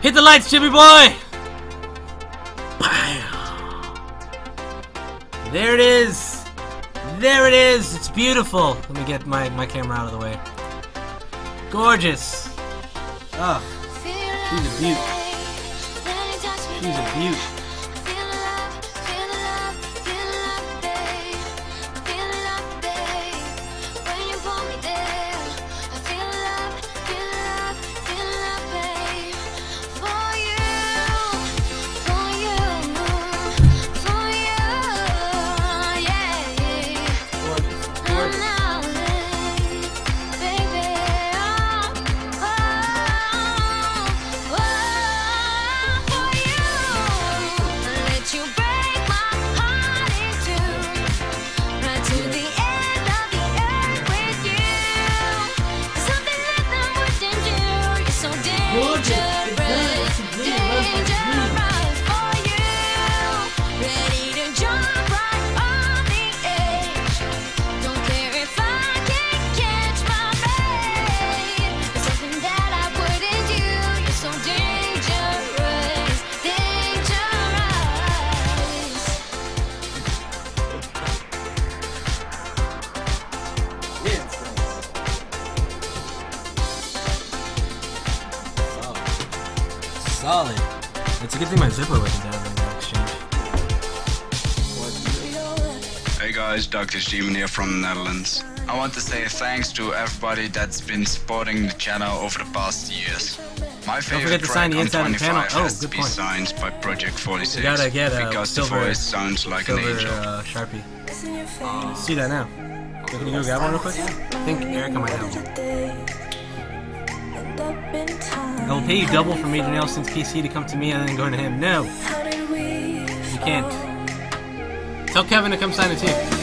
Hit the lights, Jimmy boy. There it is. There it is. It's beautiful. Let me get my, my camera out of the way. gorgeous. Ah. Ugh, she's a beaut. She's a beaut. Solid. It's a good thing my zipper wasn't down in the exchange. Hey guys, Dr. Steven here from the Netherlands. I want to say thanks to everybody that's been supporting the channel over the past years. My forget favorite to track sign the on inside of the 25 panel. Oh, has to good be point. signed by Project 46 We gotta get a because silver, the voice sounds like silver an angel. uh, sharpie. See that now. Can you go grab one real quick? I think Erica might have one. I will pay you double for Major Nelson's PC to come to me and then go to him. No, you can't. Tell Kevin to come sign it too.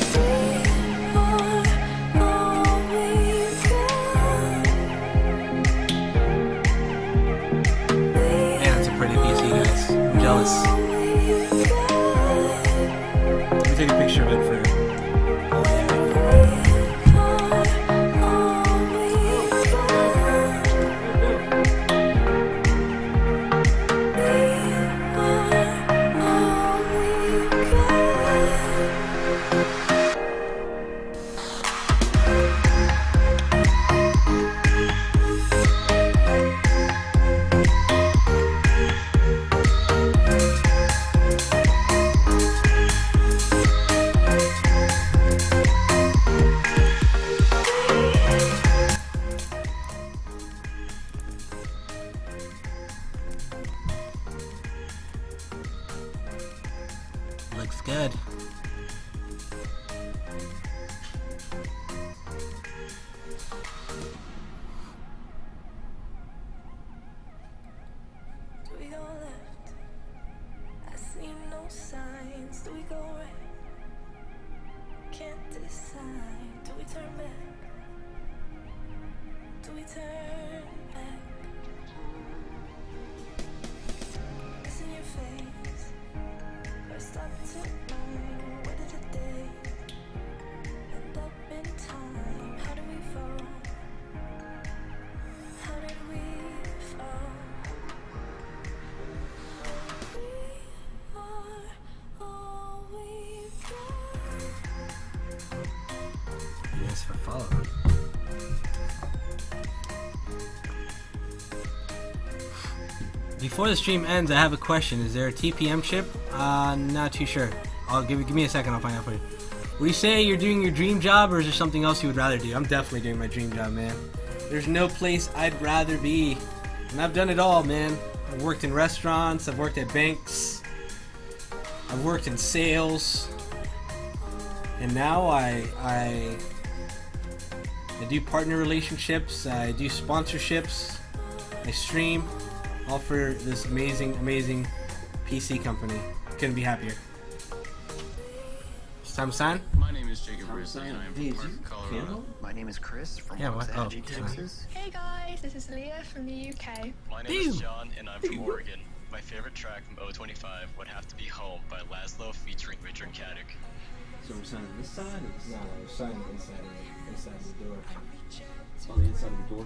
Before the stream ends, I have a question. Is there a TPM chip? Uh, not too sure. I'll give give me a second. I'll find out for you. Would you say you're doing your dream job, or is there something else you would rather do? I'm definitely doing my dream job, man. There's no place I'd rather be, and I've done it all, man. I've worked in restaurants. I've worked at banks. I've worked in sales, and now I I I do partner relationships. I do sponsorships. I stream, all for this amazing, amazing PC company. Couldn't be happier. It's time to sign. My name is Jacob Rizzi, and I'm from Parker, Colorado. My name is Chris from Yeah, what? Oh, Texas. Hey guys, this is Leah from the UK. My name is John, and I'm from Oregon. My favorite track from O25 would have to be Home by Laszlo featuring Richard Caddick. So we're signing this side or this side? we're signing inside of inside the door. On the inside of the door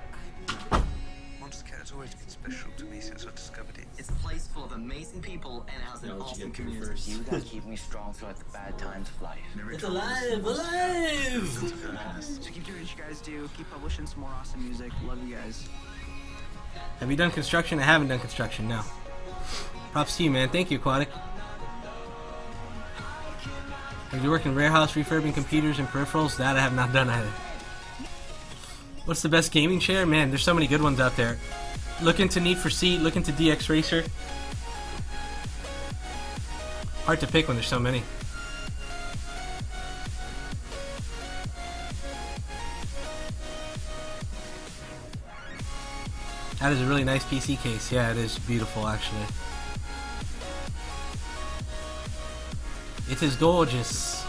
Monstercat has always been special to me since I discovered it. It's a place full of amazing people and it has an Now, what you awesome community. You guys keep me strong throughout the bad times of life. It's alive, alive! So keep doing what you guys do. Keep publishing some more awesome music. Love you guys. Have you done construction? I haven't done construction. No. Props to you, man. Thank you, Aquatic. Have you worked in warehouse refurbing computers and peripherals? That I have not done either. What's the best gaming chair? Man, there's so many good ones out there. Look into Need for Speed. Look into DX Racer. Hard to pick when there's so many. That is a really nice PC case. Yeah, it is beautiful actually. It is gorgeous.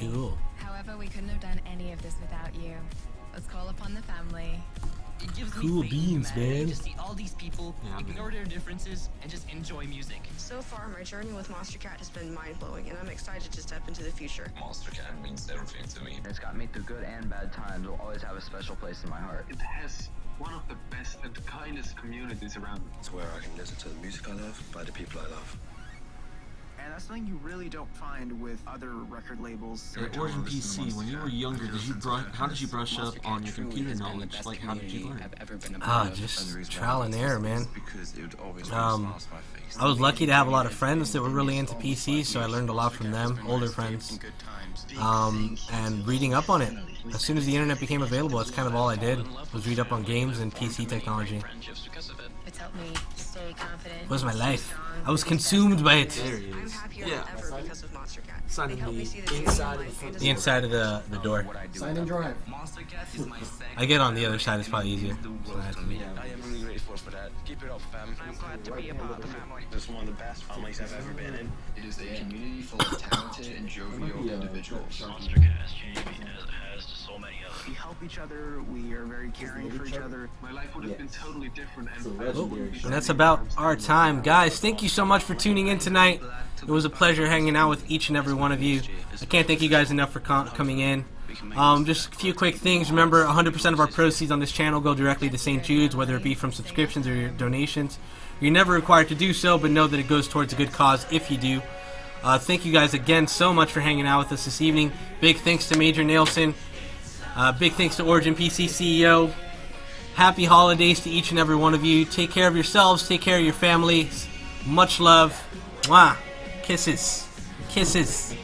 Cool. However, we couldn't have done any of this without you. Let's call upon the family. It gives Cool me beans, humanity man. to see all these people ignore their differences and just enjoy music. So far, my journey with Monstercat has been mind blowing, and I'm excited to step into the future. Monstercat means everything to me. It's got me through good and bad times. Will always have a special place in my heart. It has one of the best and kindest communities around. It's where I can listen to the music I love by the people I love. And that's something you really don't find with other record labels. At Origin PC, when you were younger, did you brush? How did you brush up on your computer knowledge? Like, how did you learn? Ah, just trial and error, man. Because it would always Um, make a smile on my face. I was lucky to have a lot of friends that were really into PC, so I learned a lot from them, older friends. Um, and reading up on it. As soon as the internet became available, that's kind of all I did was read up on games and PC technology. It's helped me stay confident. It was my life. I was consumed by it. There he I'm is. happier Yeah. than ever because of Monstercat. Sign in the see the beauty inside of the life front and The inside of the, the door. Sign and drive. Monstercat is my second. I get on the other side, it's probably easier. I am really grateful for that. Keep it up, fam. I'm glad to be a part of the family. It's one of the best families I've ever been in. It is a community full of talented and jovial uh, individuals. Monstercat has changed me as it has so many others. We help each other. We are very caring for each other. My life would have been totally different and It's a fast. legendary And that's about our time. Guys, thank you so much for tuning in tonight. It was a pleasure hanging out with each and every one of you. I can't thank you guys enough for com- coming in. Um, just a few quick things. Remember, 100% of our proceeds on this channel go directly to St. Jude's, whether it be from subscriptions or your donations. You're never required to do so, but know that it goes towards a good cause if you do. Uh, thank you guys again so much for hanging out with us this evening. Big thanks to Major Nelson. Uh, big thanks to Origin PC CEO. Happy holidays to each and every one of you. Take care of yourselves. Take care of your families. Much love. Mwah. Kisses. Kisses.